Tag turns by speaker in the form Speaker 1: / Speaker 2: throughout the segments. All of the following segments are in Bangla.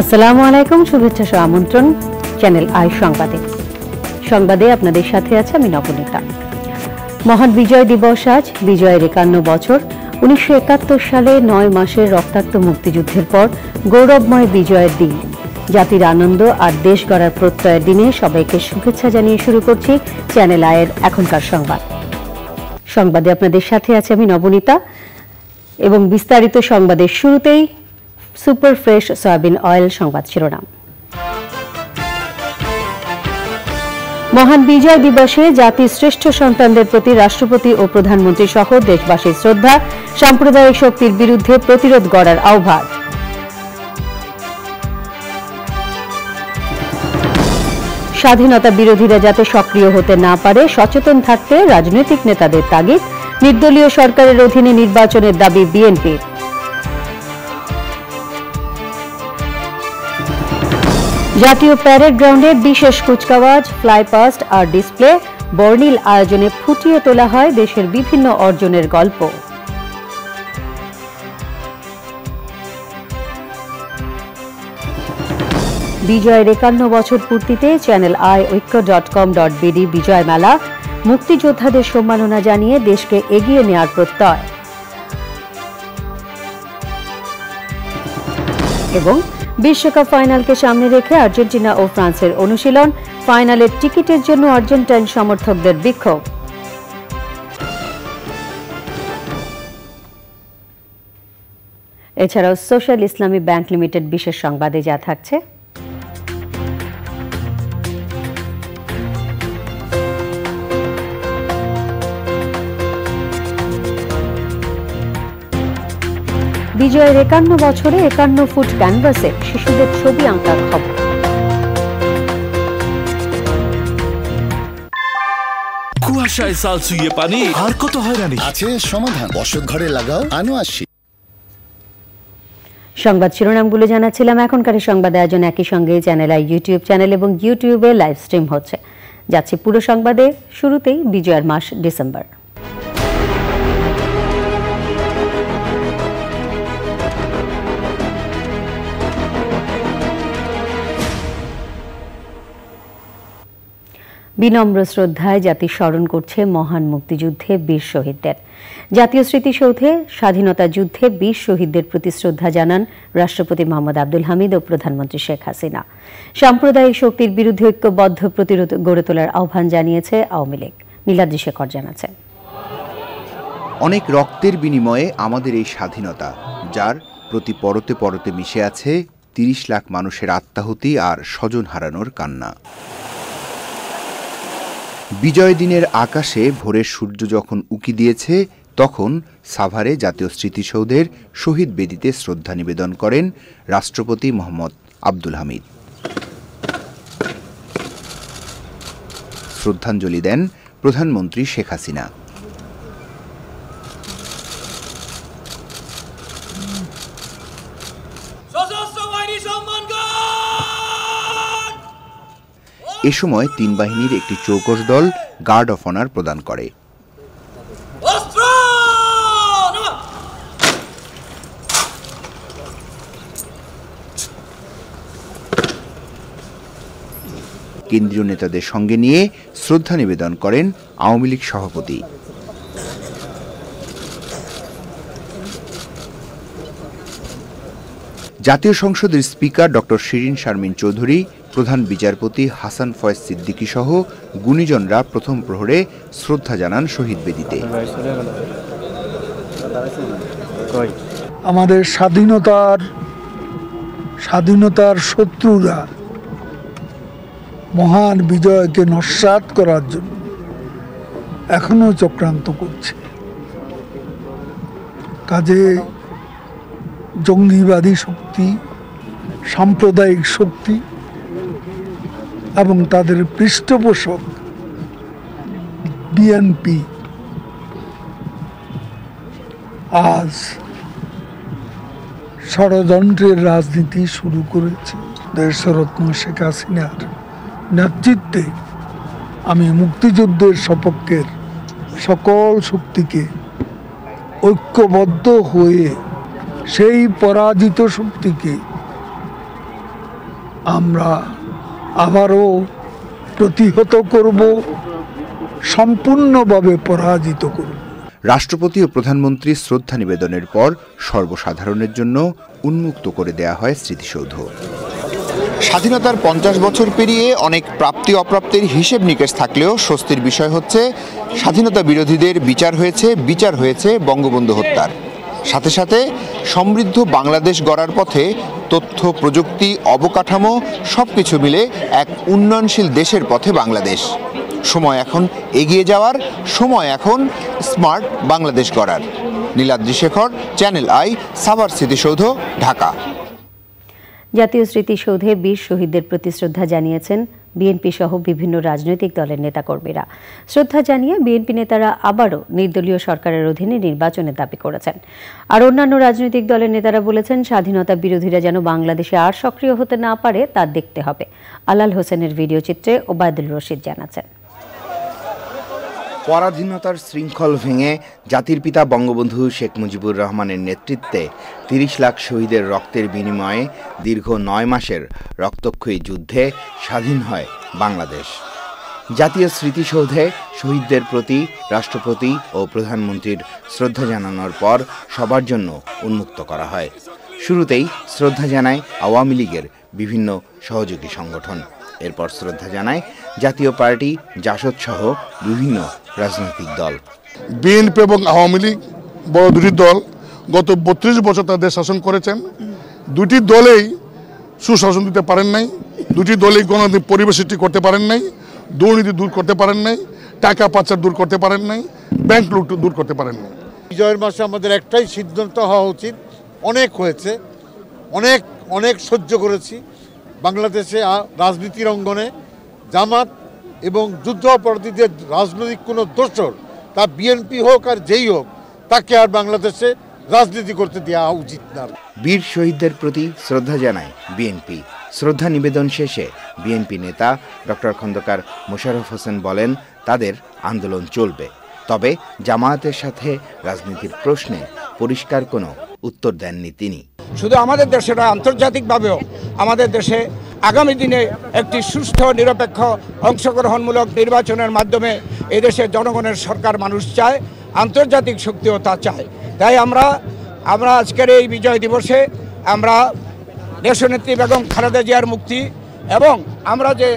Speaker 1: আসসালামু আলাইকুম, শুভেচ্ছা আমন্ত্রণ, চ্যানেল আই সংবাদে। সংবাদে আপনাদের সাথে আছে আমি নবনীতা। মহান বিজয় দিবস আজ, বিজয়ের একান্ন বছর। উনিশশো সালে নয় মাসের রক্তাক্ত মুক্তিযুদ্ধের পর গৌরবময় বিজয়ের দিন। জাতির আনন্দ আর দেশ গড়ার প্রত্যয়ের দিনে সবাইকে শুভেচ্ছা জানিয়ে শুরু করছি চ্যানেল আয়ের এখনকার সংবাদ। সংবাদে আপনাদের সাথে আছে আমি নবনীতা। এবং বিস্তারিত সংবাদের শুরুতেই সুপার ফ্রেশ সয়াবিন অয়েল সংবাদ শিরোনাম। মহান বিজয় দিবসে জাতির শ্রেষ্ঠ সন্তানদের প্রতি রাষ্ট্রপতি ও প্রধানমন্ত্রী সহ দেশবাসীর শ্রদ্ধা, সাম্প্রদায়িক শক্তির বিরুদ্ধে প্রতিরোধ গড়ার আহ্বান। স্বাধীনতা বিরোধীরা যাতে সক্রিয় হতে না পারে, সচেতন থাকতে রাজনৈতিক নেতাদের তাগিদ, নির্দলীয় সরকারের অধীনে নির্বাচনের দাবি বিএনপির। জাতীয় প্যারেড গ্রাউন্ডে বিশেষ কুচকাওয়াজ ফ্লাইপাস্ট আর ডিসপ্লে বর্ণিল আয়োজনে ফুটিয়ে তোলা হয় দেশের বিভিন্ন অর্জনের গল্প। বিজয়ের একান্ন বছর পূর্তিতে channel I Oikko dot com dot BD বিজয় মেলা, মুক্তিযোদ্ধাদের সম্মাননা জানিয়ে দেশকে এগিয়ে নেওয়ার প্রত্যয়। এবং বিশ্বকাপ ফাইনালকে সামনে রেখে আর্জেন্টিনা ও ফ্রান্সের অনুশীলন। ফাইনালের টিকিটের জন্য আর্জেন্টাইন সমর্থকদের বিক্ষোভ। এছাড়াও সোশ্যাল ইসলামী ব্যাংক লিমিটেড বিশেষ সংবাদে যা থাকছে। বিজয়ের একান্ন বছরে একান্ন ফুট ক্যানভাসে শিশুদের ছবি আঁকার খবর।
Speaker 2: কুয়াশায় সাল চুইয়ে পানি আর কত হয়রানি।
Speaker 3: আছে সমাধান বসত ঘরে লাগাও আনো আসি
Speaker 1: সংবাদ শিরোনামগুলো জানাচ্ছিলাম এখনকার সংবাদ আয়োজন একই সঙ্গে চ্যানেল আই ইউটিউব চ্যানেল এবং ইউটিউবে লাইভ স্ট্রিম হচ্ছে। যাচ্ছে পুরো সংবাদে শুরুতেই বিজয়ের মাস ডিসেম্বর। বিনম্র শ্রদ্ধায় জাতি স্মরণ করছে মহান মুক্তিযুদ্ধে বীর শহীদদের। জাতীয় স্মৃতিসৌধে স্বাধীনতা যুদ্ধে বীর শহীদদের প্রতি শ্রদ্ধা জানান রাষ্ট্রপতি মোহাম্মদ আব্দুল হামিদ ও প্রধানমন্ত্রী শেখ হাসিনা। সাম্প্রদায়িক শক্তির বিরুদ্ধে ঐক্যবদ্ধ প্রতিরোধ গড়ে তোলার আহ্বান জানিয়েছে আওয়ামী লীগ। নীলাদ্রি শেখর জানাচ্ছেন
Speaker 4: অনেক রক্তের বিনিময়ে আমাদের এই স্বাধীনতা, যার প্রতি পরতে পরতে মিশে আছে তিরিশ লাখ মানুষের আত্মাহুতি আর স্বজন হারানোর কান্না। বিজয় দিনের আকাশে ভোরের সূর্য যখন উকি দিয়েছে, তখন সাভারে জাতীয় স্মৃতিসৌধের শহীদ বেদিতে শ্রদ্ধা নিবেদন করেন রাষ্ট্রপতি মোহাম্মদ আব্দুল হামিদ। শ্রদ্ধাঞ্জলি দেন প্রধানমন্ত্রী শেখ হাসিনা
Speaker 5: সশস্ত্র বাহিনী সম্মান
Speaker 4: এ সময় তিন বাহিনীর একটি চৌকস দল গার্ড অফ অনার প্রদান করে। কেন্দ্রীয় নেতাদের সঙ্গে নিয়ে শ্রদ্ধা নিবেদন করেন আওয়ামী লীগ সভাপতি। জাতীয় সংসদের স্পিকার ডক্টর শিরিন শারমিন চৌধুরী প্রধান বিচারপতি হাসান ফয়েজ সিদ্দিকী সহ গুণীজনরা প্রথম প্রহরে শ্রদ্ধা জানান শহীদ বেদিতে।
Speaker 6: আমাদের স্বাধীনতার স্বাধীনতার শত্রুরা মহান বিজয়কে নস্বাত করার জন্য এখনও চক্রান্ত করছে। কাজে জঙ্গিবাদী শক্তি, সাম্প্রদায়িক শক্তি এবং তাদের পৃষ্ঠপোষক বিএনপি আজ ষড়যন্ত্রের রাজনীতি শুরু করেছে দেশরত্ন শেখ হাসিনার নেতৃত্বে। আমি মুক্তিযুদ্ধের সপক্ষের সকল শক্তিকে ঐক্যবদ্ধ হয়ে সেই পরাজিত শক্তিকে আমরা আবারও প্রতিহত করব সম্পূর্ণভাবে পরাজিত করব।
Speaker 4: রাষ্ট্রপতি ও প্রধানমন্ত্রী শ্রদ্ধা নিবেদনের পর সর্বসাধারণের জন্য উন্মুক্ত করে দেয়া হয় স্মৃতিসৌধ। স্বাধীনতার পঞ্চাশ বছর পেরিয়ে অনেক প্রাপ্তি অপ্রাপ্তির হিসেব নিকেশ থাকলেও স্বস্তির বিষয় হচ্ছে স্বাধীনতা বিরোধীদের বিচার হয়েছে বিচার হয়েছে বঙ্গবন্ধু হত্যার। সাথে সাথে সমৃদ্ধ বাংলাদেশ গড়ার পথে তথ্য, প্রযুক্তি, অবকাঠামো সব কিছু মিলে এক উন্নয়নশীল দেশের পথে বাংলাদেশ। সময় এখন এগিয়ে যাওয়ার, সময় এখন স্মার্ট বাংলাদেশ গড়ার। নীলাদ্রি শেখর, চ্যানেল আই, সাভার স্মৃতিসৌধ, ঢাকা।
Speaker 1: জাতীয় স্মৃতিসৌধে বীর শহীদদের প্রতি শ্রদ্ধা জানিয়েছেন বিএনপি সহ বিভিন্ন রাজনৈতিক দলের নেতাকর্মীরা। শ্রদ্ধা জানিয়ে বিএনপি নেতারা আবারও নির্দলীয় সরকারের অধীনে নির্বাচনের দাবি করেছেন। আর অন্যান্য রাজনৈতিক দলের নেতারা বলেছেন, স্বাধীনতা বিরোধীরা যেন বাংলাদেশে আর সক্রিয় হতে না পারে তা দেখতে হবে। আলাল হোসেনের ভিডিও চিত্রে ওবায়দুল রশিদ জানাচ্ছেন।
Speaker 4: পরাধীনতার শৃঙ্খল ভেঙে জাতির পিতা বঙ্গবন্ধু শেখ মুজিবুর রহমানের নেতৃত্বে তিরিশ লাখ শহীদের রক্তের বিনিময়ে দীর্ঘ নয় মাসের রক্তক্ষয়ী যুদ্ধে স্বাধীন হয় বাংলাদেশ। জাতীয় স্মৃতিসৌধে শহীদদের প্রতি রাষ্ট্রপতি ও প্রধানমন্ত্রীর শ্রদ্ধা জানানোর পর সবার জন্য উন্মুক্ত করা হয়। শুরুতেই শ্রদ্ধা জানায় আওয়ামী লীগের বিভিন্ন সহযোগী সংগঠন। এরপর শ্রদ্ধা জানায় জাতীয় পার্টি জাসদ সহ বিভিন্ন রাজনৈতিক দল।
Speaker 7: বিএনপি এবং আওয়ামী লীগ বড় দুটি দল গত বত্রিশ বছর তাদের শাসন করেছেন। দুটি দলেই সুশাসন দিতে পারেন নাই দুটি দলেই গণতান্ত্রিক পরিবেশ সৃষ্টি করতে পারেন নাই দুর্নীতি দূর করতে পারেন নাই টাকা পাচার দূর করতে পারেন নাই ব্যাংক লুট দূর করতে পারেন নাই।
Speaker 8: বিজয়ের মাসে আমাদের একটাই সিদ্ধান্ত হওয়া উচিত অনেক হয়েছে অনেক অনেক সহ্য করেছি। বাংলাদেশে রাজনীতির অঙ্গনে জামাত এবং যুদ্ধ অপরাধীদের রাজনৈতিক কোনো দোষর, তা বিএনপি হোক আর যেই হোক, তাকে আর বাংলাদেশে রাজনীতি করতে দেওয়া উচিত না।
Speaker 4: বীর শহীদদের প্রতি শ্রদ্ধা জানায় বিএনপি। শ্রদ্ধা নিবেদন শেষে বিএনপি নেতা ডক্টর খন্দকার মোশাররফ হোসেন বলেন, তাদের আন্দোলন চলবে। তবে জামায়াতের সাথে রাজনীতির প্রশ্নে পরিষ্কার কোনো উত্তর দেননি তিনি।
Speaker 9: শুধু আমাদের দেশে নয়, আন্তর্জাতিকভাবেও আমাদের দেশে আগামী দিনে একটি সুষ্ঠু নিরপেক্ষ, অংশগ্রহণমূলক নির্বাচনের মাধ্যমে এদেশের জনগণের সরকার মানুষ চায়, আন্তর্জাতিক শক্তিও তা চায়। তাই আমরা আমরা আজকের এই বিজয় দিবসে আমরা দেশনেত্রী বেগম খালেদা জিয়ার মুক্তি এবং আমরা যে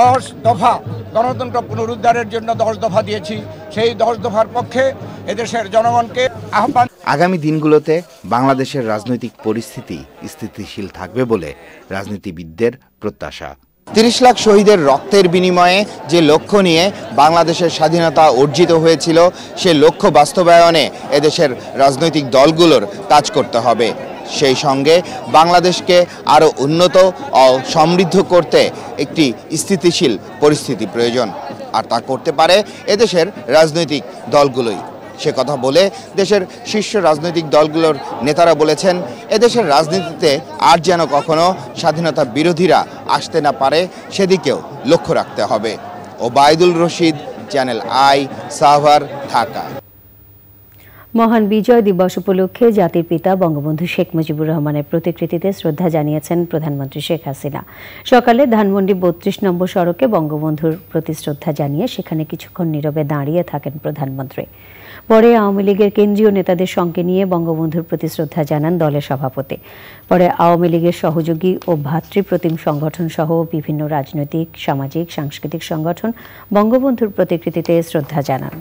Speaker 9: দশ দফা গণতন্ত্র পুনরুদ্ধারের জন্য দশ দফা দিয়েছি, সেই দশ দফার পক্ষে এদেশের জনগণকে আহ্বান
Speaker 4: আগামী দিনগুলোতে বাংলাদেশের রাজনৈতিক পরিস্থিতি স্থিতিশীল থাকবে বলে রাজনীতিবিদদের প্রত্যাশা। তিরিশ লাখ শহীদের রক্তের বিনিময়ে যে লক্ষ্য নিয়ে বাংলাদেশের স্বাধীনতা অর্জিত হয়েছিল, সে লক্ষ্য বাস্তবায়নে এদেশের রাজনৈতিক দলগুলোর কাজ করতে হবে। সেই সঙ্গে বাংলাদেশকে আরও উন্নত ও সমৃদ্ধ করতে একটি স্থিতিশীল পরিস্থিতি প্রয়োজন। আর তা করতে পারে এদেশের রাজনৈতিক দলগুলোই। সে কথা বলে দেশের শীর্ষ রাজনৈতিক দলগুলোর নেতারা বলেছেন, এদেশের রাজনীতিতে আর যেন কখনো স্বাধীনতা বিরোধীরা আসতে না পারে, সেদিকেও লক্ষ্য রাখতে হবে। Obaidul Rashid, channel I, Savar, Dhaka.
Speaker 1: মহান বিজয় দিবস উপলক্ষে জাতির পিতা বঙ্গবন্ধু শেখ মুজিবুর রহমানের প্রতিকৃতিতে শ্রদ্ধা জানিয়েছেন প্রধানমন্ত্রী শেখ হাসিনা। সকালে ধানমন্ডি বত্রিশ নম্বর সড়কে বঙ্গবন্ধুর প্রতি শ্রদ্ধা জানিয়ে সেখানে কিছুক্ষণ নীরবে দাঁড়িয়ে থাকেন প্রধানমন্ত্রী। পরে আওয়ামী লীগের কেন্দ্রীয় নেতাদের সঙ্গে নিয়ে বঙ্গবন্ধুর প্রতি শ্রদ্ধা জানান দলের সভাপতি। পরে আওয়ামী লীগের সহযোগী ও ভ্রাতৃপ্রতিম সংগঠন সহ বিভিন্ন রাজনৈতিক, সামাজিক, সাংস্কৃতিক সংগঠন বঙ্গবন্ধুর প্রতিকৃতিতে শ্রদ্ধা জানান।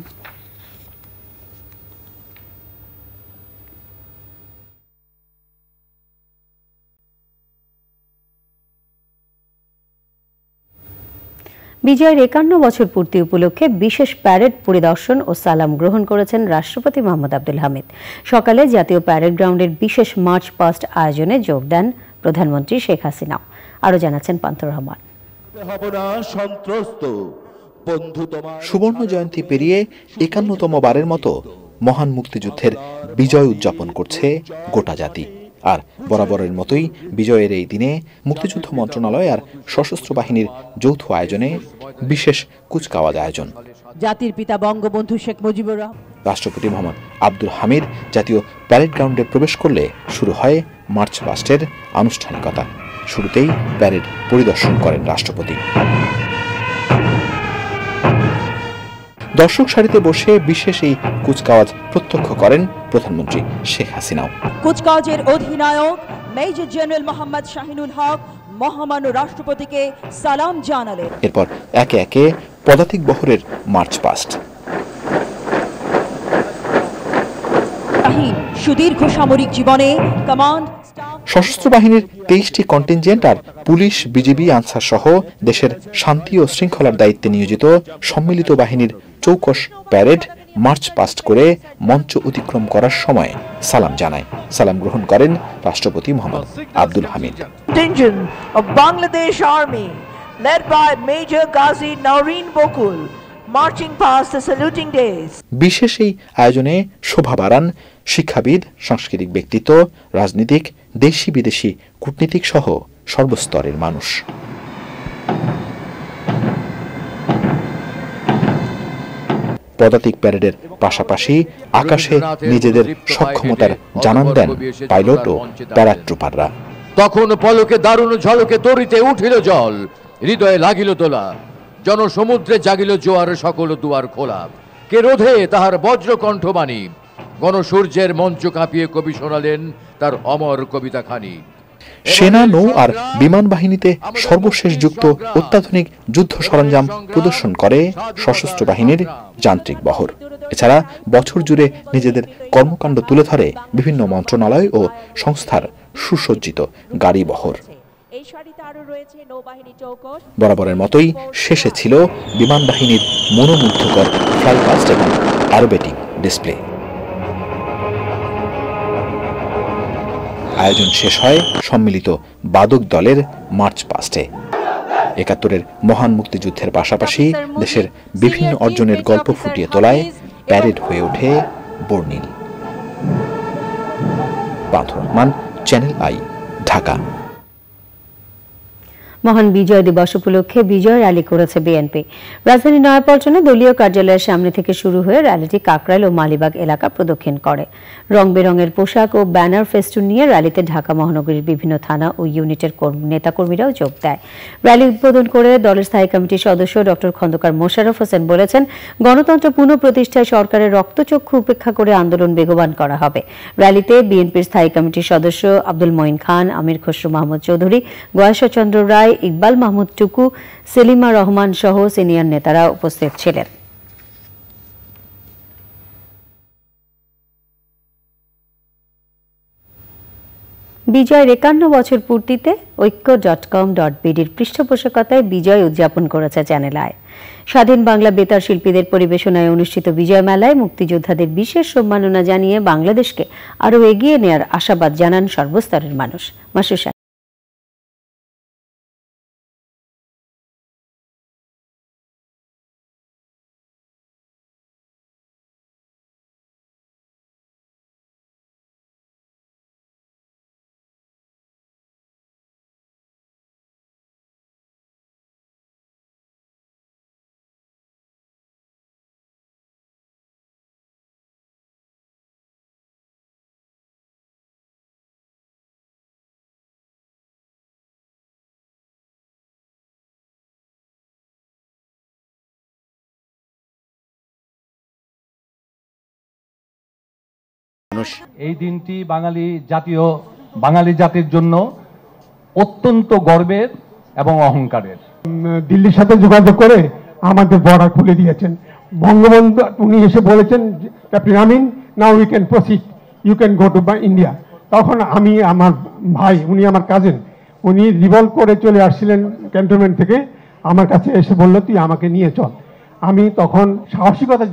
Speaker 1: বিজয়ের একান্ন বছর পূর্তি উপলক্ষে বিশেষ প্যারেড পরিদর্শন ও সালাম গ্রহণ করেছেন রাষ্ট্রপতি মোহাম্মদ আব্দুল হামিদ। সকালে জাতীয় প্যারেড গ্রাউন্ডের বিশেষ মার্চ পাস্ট আয়োজনে যোগ দেন প্রধানমন্ত্রী শেখ হাসিনা। আরও জানাচ্ছেন পান্থর রহমান।
Speaker 10: সুবর্ণ জয়ন্তী পেরিয়ে একান্নতম বারের মতো মহান মুক্তিযুদ্ধের বিজয় উদযাপন করছে গোটা জাতি। আর বরাবরের মতোই বিজয়ের এই দিনে মুক্তিযুদ্ধ মন্ত্রণালয় আর সশস্ত্র বাহিনীর যৌথ আয়োজনে বিশেষ কুচকাওয়াজ আয়োজন।
Speaker 11: জাতির পিতা বঙ্গবন্ধু শেখ মুজিবুর
Speaker 10: রাষ্ট্রপতি মোহাম্মদ আব্দুল হামিদ জাতীয় প্যারেড গ্রাউন্ডে প্রবেশ করলে শুরু হয় মার্চ পাস্টের আনুষ্ঠানিকতা। শুরুতেই প্যারেড পরিদর্শন করেন রাষ্ট্রপতি। দর্শক সারিতে বসে বিশেষ এই কুচকাওয়াজ প্রত্যক্ষ করেন প্রধানমন্ত্রী শেখ হাসিনাও।
Speaker 11: কুচকাওয়াজের অধিনায়ক মেজর জেনারেল মোহাম্মদ শাহিনুল হক মহামান্য রাষ্ট্রপতিকে সালাম জানালেন।
Speaker 10: এরপর একে একে পদাতিক বহরের মার্চ পাস্ট।
Speaker 11: সুদীর্ঘ সামরিক জীবনে কমান্ড
Speaker 10: সশস্ত্র বাহিনীর তেইশটি কন্টিনজেন্ট আর পুলিশ বিজিবি আনসার সহ দেশের শান্তি ও শৃঙ্খলার দায়িত্বে নিয়োজিত সম্মিলিত বাহিনীর চৌকস প্যারেড মার্চ পাস্ট করে মঞ্চ অতিক্রম করার সময় সালাম জানায়। সালাম গ্রহণ করেন রাষ্ট্রপতি Mohammad Abdul Hamid.
Speaker 12: Contingent of led by Major Ghazi Naureen Bokul, marching past the saluting days.
Speaker 10: বিশেষ এই আয়োজনে শোভা বাড়ান শিক্ষাবিদ সাংস্কৃতিক ব্যক্তিত্ব রাজনীতিক দেশি বিদেশি কূটনীতিক সহ সর্বস্তরের মানুষ। পদাতিক প্যারেডের পাশাপাশি আকাশে নিজেদের সক্ষমতার জানান দেন পাইলট ও প্যারাট্রুপাররা।
Speaker 13: তখন পলকে দারুণ ঝলকে তরিতে উঠিল জল, হৃদয়ে লাগিল দোলা, জনসমুদ্রে জাগিল জোয়ার সকল দুয়ার খোলা। কে রোধে তাহার বজ্র কণ্ঠবাণী গণসূর্যের মঞ্চ কাঁপিয়ে কবি শোনালেন তার অমর কবিতা খানি
Speaker 10: সেনা নৌ আর বিমান বাহিনীতে সর্বশেষ যুক্ত অত্যাধুনিক যুদ্ধ সরঞ্জাম প্রদর্শন করে সশস্ত্র বাহিনীর যান্ত্রিক বহর। এছাড়া বছর জুড়ে নিজেদের কর্মকাণ্ড তুলে ধরে বিভিন্ন মন্ত্রণালয় ও সংস্থার সুসজ্জিত গাড়ি বহর। বরাবরের মতোই শেষে ছিল বিমান বাহিনীর মনোমুগ্ধকর ফ্লাইপাস্ট এবং অ্যারোবেটিক ডিসপ্লে আয়োজন শেষ হয় সম্মিলিত বাদক দলের মার্চ পাস্টে একাত্তরের মহান মুক্তিযুদ্ধের পাশাপাশি দেশের বিভিন্ন অর্জনের গল্প ফুটিয়ে তোলায় প্যারেড হয়ে ওঠে বর্ণিল। বাঁধর রহমান চ্যানেল আই ঢাকা।
Speaker 1: মহান বিজয় দিবস উপলক্ষে বিজয় র্যালি করেছে বিএনপি। রাজধানী নয়াপল্টনে দলীয় কার্যালয়ের সামনে থেকে শুরু হয়ে র্যালিটি কাকরাইল ও মালিবাগ এলাকা প্রদক্ষিণ করে। রং বেরঙের পোশাক ও ব্যানার ফেস্টুন নিয়ে র্যালিতে ঢাকা মহানগরীর বিভিন্ন থানা ও ইউনিটের নেতাকর্মীরাও যোগ দেয়। র্যালি উদ্বোধন করে দলের স্থায়ী কমিটির সদস্য ডক্টর খন্দকার মোশাররফ হোসেন বলেছেন, গণতন্ত্র পুনঃপ্রতিষ্ঠায় সরকারের রক্তচক্ষু উপেক্ষা করে আন্দোলন বেগবান করা হবে। র্যালিতে বিএনপির স্থায়ী কমিটির সদস্য আব্দুল মঈন খান, আমির খসরু মাহমুদ চৌধুরী, গয়েশ্বরচন্দ্র রায় ইকবাল মাহমুদ টুকু, সেলিমা রহমান সহ সিনিয়র নেতারা উপস্থিত ছিলেন। বিজয়ের একান্ন বছর পূর্তিতে ঐক্য ডট কম ডট বিডির পৃষ্ঠপোষকতায় বিজয় উদযাপন করেছে চ্যানেল আয় স্বাধীন বাংলা বেতার শিল্পীদের পরিবেশনায় অনুষ্ঠিত বিজয় মেলায় মুক্তিযোদ্ধাদের বিশেষ সম্মাননা জানিয়ে বাংলাদেশকে আরও এগিয়ে নেয়ার আশাবাদ জানান সর্বস্তরের মানুষ। মাসুসা
Speaker 14: এই দিনটি বাঙালি জাতীয় বাঙালি জাতির জন্য অত্যন্ত গর্বের এবং অহংকারের।
Speaker 15: দিল্লির সাথে যোগাযোগ করে আমাদের বর্ডার খুলে দিয়েছেন। বঙ্গবন্ধু উনি এসে বলেছেন captain Amin now we can proceed you can go to by India তখন আমি আমার ভাই উনি আমার কাজেন উনি রিভলভ করে চলে আসছিলেন ক্যান্টনমেন্ট থেকে। আমার কাছে এসে বলল তুই আমাকে নিয়ে চল। আমি তখন সাহসিকতার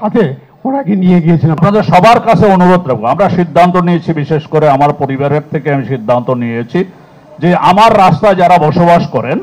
Speaker 15: সাথে ওনাকে নিয়ে গিয়েছিলাম।
Speaker 16: আপনাদের সবার কাছে অনুরোধ রাখব। আমরা সিদ্ধান্ত নিয়েছি, বিশেষ করে আমার পরিবারের থেকে আমি সিদ্ধান্ত নিয়েছি যে আমার রাস্তায় যারা বসবাস করেন,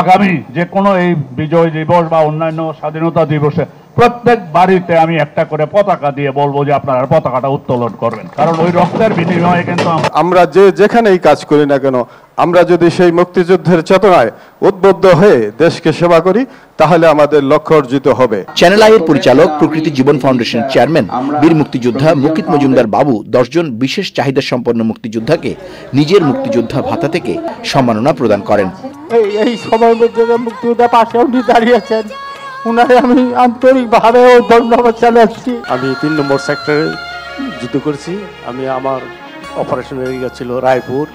Speaker 16: আগামী যে কোনো এই বিজয় দিবস বা অন্যান্য স্বাধীনতা দিবসে প্রত্যেক বাড়িতে আমি একটা করে পতাকা দিয়ে বলব যে আপনারা পতাকাটা উত্তোলন করবেন। কারণ ওই রক্তের বিনিময়ে কিন্তু আমরা-
Speaker 8: যে যেখানেই কাজ করি না কেন আমরা যদি সেই মুক্তিযুদ্ধের চেতনায় উদ্বুদ্ধ হয়ে দেশকে সেবা করি তাহলে আমাদের লক্ষ্য অর্জিত হবে।
Speaker 17: চ্যানেল আইয়ের পরিচালক প্রকৃতি জীবন ফাউন্ডেশনের চেয়ারম্যান বীর মুক্তিযোদ্ধা মুকিত মজুমদার বাবু দশজন বিশেষ চাহিদা সম্পন্ন মুক্তিযোদ্ধাকে নিজের মুক্তিযোদ্ধা ভাতা থেকে সম্মাননা প্রদান করেন।
Speaker 18: এই এই সময়ের মধ্যে মুক্তিযোদ্ধা পাশে উনি দাঁড়িয়েছেন উনারে আমি আন্তরিকভাবেও ধন্যবাদ জানাচ্ছি।
Speaker 19: আমি তিন নম্বর সেক্টরে যুদ্ধ করেছি। আমি আমার অপারেশন এরিয়া ছিল রায়পুর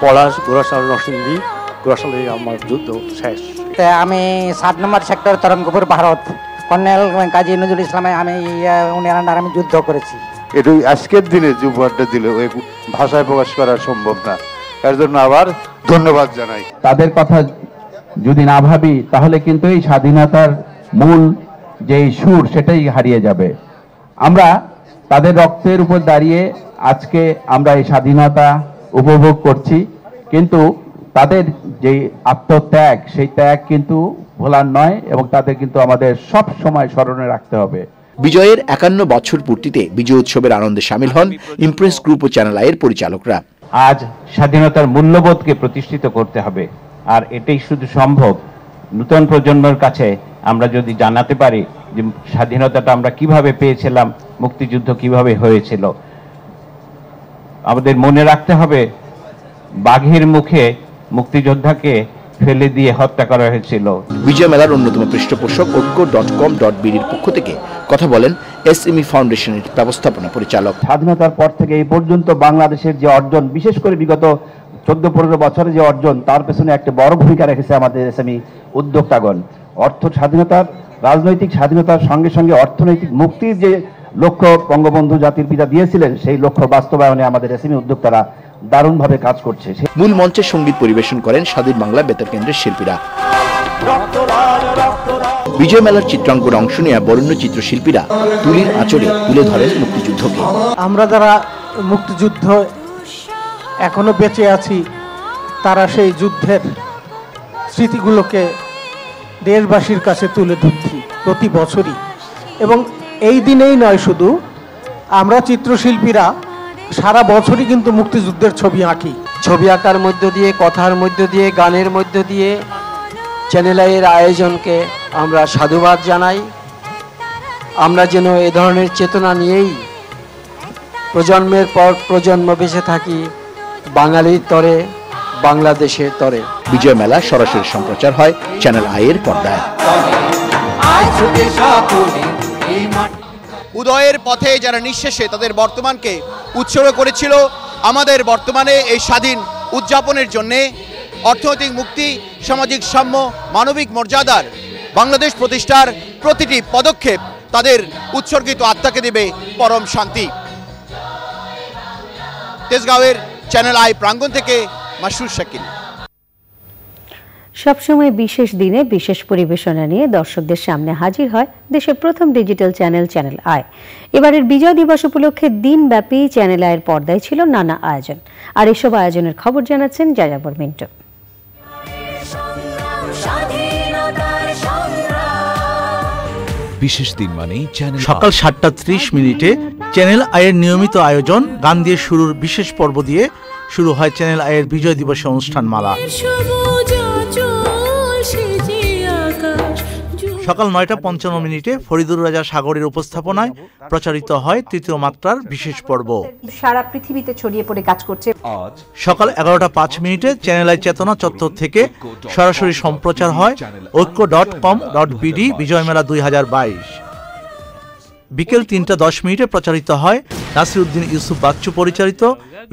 Speaker 19: পলাশ গোরাশাল নরসিংদী। গোরাশাল আমার যুদ্ধ শেষ।
Speaker 18: তে আমি সাত নম্বর সেক্টর তরঙ্গপুর ভারত। কর্নেল কাজী নজরুল ইসলামে আমি আহ, উনার আমি যুদ্ধ করেছি।
Speaker 8: এটু আজকের দিনে যে উপহারটা দিল ওই ভাষায় প্রকাশ করা সম্ভব না। এর জন্য আবার ধন্যবাদ জানাই।
Speaker 20: তাদের কথা যদি না ভাবি তাহলে কিন্তু এই স্বাধীনতার মূল যে সুর সেটাই হারিয়ে যাবে। আমরা তাদের রক্তের উপর দাঁড়িয়ে আজকে আমরা এই স্বাধীনতা উপভোগ করছি কিন্তু তাদের যে আত্মত্যাগ সেই ত্যাগ কিন্তু ভোলার নয় এবং তাদের কিন্তু আমাদের সব সময় স্মরণে রাখতে হবে।
Speaker 17: বিজয়ের একান্ন বছর পূর্তিতে বিজয় উৎসবের আনন্দে সামিল হন ইমপ্রেস গ্রুপ ও চ্যানেল আইয়ের পরিচালকরা।
Speaker 20: আজ স্বাধীনতার মূল্যবোধকে প্রতিষ্ঠিত করতে হবে আর এটাই শুধু সম্ভব। নূতন প্রজন্মের কাছে আমরা যদি জানাতে পারি যে স্বাধীনতাটা আমরা কীভাবে পেয়েছিলাম মুক্তিযুদ্ধ কীভাবে হয়েছিল আমাদের মনে রাখতে হবে বাঘের মুখে মুক্তিযোদ্ধাকে ফেলে দিয়ে হত্যা করা হয়েছিল।
Speaker 17: বিজয় মেলার অন্যতম পৃষ্ঠপোষক ঐক্য ডট কম ডট বিডির পক্ষ থেকে কথা বলেন এসএমই ফাউন্ডেশনের ব্যবস্থাপনা পরিচালক।
Speaker 20: স্বাধীনতার পর থেকে এই পর্যন্ত বাংলাদেশের যে অর্জন বিশেষ করে বিগত চোদ্দ পনেরো বছরের যে অর্জন তার পেছনে একটা বড় ভূমিকা রেখেছে আমাদের এসএমই উদ্যোক্তাগণ। অর্থ স্বাধীনতার রাজনৈতিক স্বাধীনতার সঙ্গে সঙ্গে অর্থনৈতিক মুক্তির যে লক্ষ্য বঙ্গবন্ধু জাতির পিতা দিয়েছিলেন সেই লক্ষ্য বাস্তবায়নে আমাদের এসএমই উদ্যোক্তারা দারুণভাবে কাজ করছে।
Speaker 17: মূল মঞ্চে সংগীত পরিবেশন করেন স্বাধীন বাংলা বেতার কেন্দ্রের শিল্পীরা। বিজয় মেলার চিত্রাঙ্কনে অংশ নেওয়া বরেণ্য চিত্রশিল্পীরা তুলির আঁচড়ে তুলে ধরেন মুক্তিযুদ্ধকে।
Speaker 18: আমরা যারা মুক্তিযুদ্ধ এখনও বেঁচে আছি তারা সেই যুদ্ধের স্মৃতিগুলোকে দেশবাসীর কাছে তুলে ধরছি প্রতি বছরই। এবং এই দিনেই নয় শুধু, আমরা চিত্রশিল্পীরা সারা বছরই কিন্তু মুক্তিযুদ্ধের ছবি আঁকি।
Speaker 21: ছবি আঁকার মধ্য দিয়ে, কথার মধ্য দিয়ে, গানের মধ্য দিয়ে চ্যানেল আইয়ের আয়োজনকে আমরা সাধুবাদ জানাই। আমরা যেন এ ধরনের চেতনা নিয়েই প্রজন্মের পর প্রজন্ম বেঁচে থাকি বাঙালির তরে। বাংলাদেশের তরে।
Speaker 17: বিজয় মেলা সরাসরি সম্প্রচার হয় চ্যানেল আইয়ের পর্দায়।
Speaker 22: উদয়ের পথে যারা নিঃশেষে তাদের বর্তমানকে উৎসর্গ করেছিল, আমাদের বর্তমানে এই স্বাধীন উদযাপনের জন্যে অর্থনৈতিক মুক্তি, সামাজিক সাম্য, মানবিক মর্যাদার বাংলাদেশ প্রতিষ্ঠার প্রতিটি পদক্ষেপ তাদের উৎসর্গিত আত্মাকে দেবে পরম শান্তি। তেজগাঁওয়ের চ্যানেল আই প্রাঙ্গণ থেকে মাসুর শাকিল।
Speaker 1: সবসময় বিশেষ দিনে বিশেষ পরিবেশনা নিয়ে দর্শকদের সামনে হাজির হয় দেশের প্রথম ডিজিটাল চ্যানেল চ্যানেল আই। এবারের বিজয় দিবস উপলক্ষে দিনব্যাপী চ্যানেল আয়ের পর্দায় ছিল নানা আয়োজন। আর এসব আয়োজনের খবর জানাচ্ছেন যাযাবর মিন্টু।
Speaker 2: বিশেষ দিন মানেই চ্যানেল
Speaker 23: সকাল সাতটা ত্রিশ মিনিটে চ্যানেল আয়ের নিয়মিত আয়োজন গান দিয়ে শুরুর বিশেষ পর্ব দিয়ে শুরু হয় চ্যানেল আয়ের বিজয় দিবস অনুষ্ঠান মালা সকাল নয়টা পঞ্চান্ন মিনিটে ফরিদুর রাজা সাগরের উপস্থাপনায় প্রচারিত হয় তৃতীয় মাত্রার বিশেষ পর্ব।
Speaker 24: সারা পৃথিবীতে ছড়িয়ে পড়ে কাজ করছে।
Speaker 23: সকাল এগারোটা পাঁচ মিনিটে চ্যানেল আই চেতনা চত্বর থেকে সরাসরি সম্প্রচার হয় Oikko dot com dot BD বিজয় মেলা দুই হাজার বাইশ। বিকেল তিনটা দশ মিনিটে প্রচারিত হয় নাসিরুদ্দিন ইউসুফ বাচ্চু পরিচালিত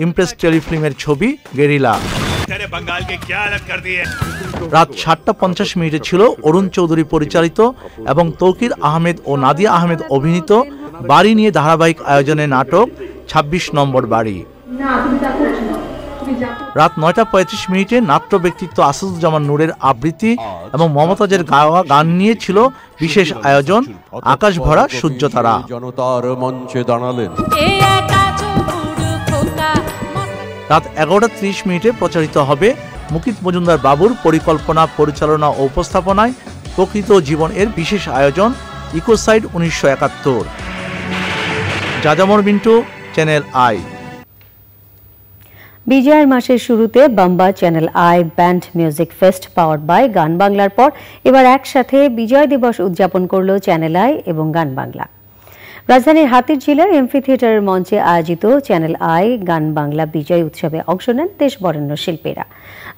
Speaker 23: ইমপ্রেস টেলিফিল্মের ছবি গেরিলা। রাত সাতটা পঞ্চাশ মিনিটে ছিল অরুণ চৌধুরী পরিচালিত এবং তৌকির আহমেদ ও নাদিয়া আহমেদ অভিনীত বাড়ি নিয়ে ধারাবাহিক আয়োজনে নাটক ২৬ নম্বর বাড়ি। রাত নয়টা পঁয়ত্রিশ মিনিটে নাট্য ব্যক্তিত্ব আসাদুজ্জামান নূরের আবৃত্তি এবং মমতাজের গাওয়া গান নিয়ে ছিল বিশেষ আয়োজন আকাশ ভরা সূর্য তারা
Speaker 25: জনতার মঞ্চে দাঁড়ালেন।
Speaker 23: রাত এগারোটা ত্রিশ মিনিটে প্রচারিত হবে মুকিত মজুমদার বাবুর পরিকল্পনা পরিচালনা ও উপস্থাপনায় প্রকৃত জীবন এর বিশেষ আয়োজন ইকোসাইড উনিশশো একাত্তর। যাযামর মিন্টু চ্যানেল আই।
Speaker 1: বিজয়ের মাসের শুরুতে Bamba channel I band music fest power by গান বাংলার পর এবার একসাথে বিজয় দিবস উদযাপন করল চ্যানেল আই এবং গান বাংলা। রাজধানীর হাতির জেলার এমফি থিয়েটারের মঞ্চে আয়োজিত চ্যানেল আই গান বাংলা বিজয় উৎসবে অংশ নেন দেশ বরেণ্য শিল্পীরা।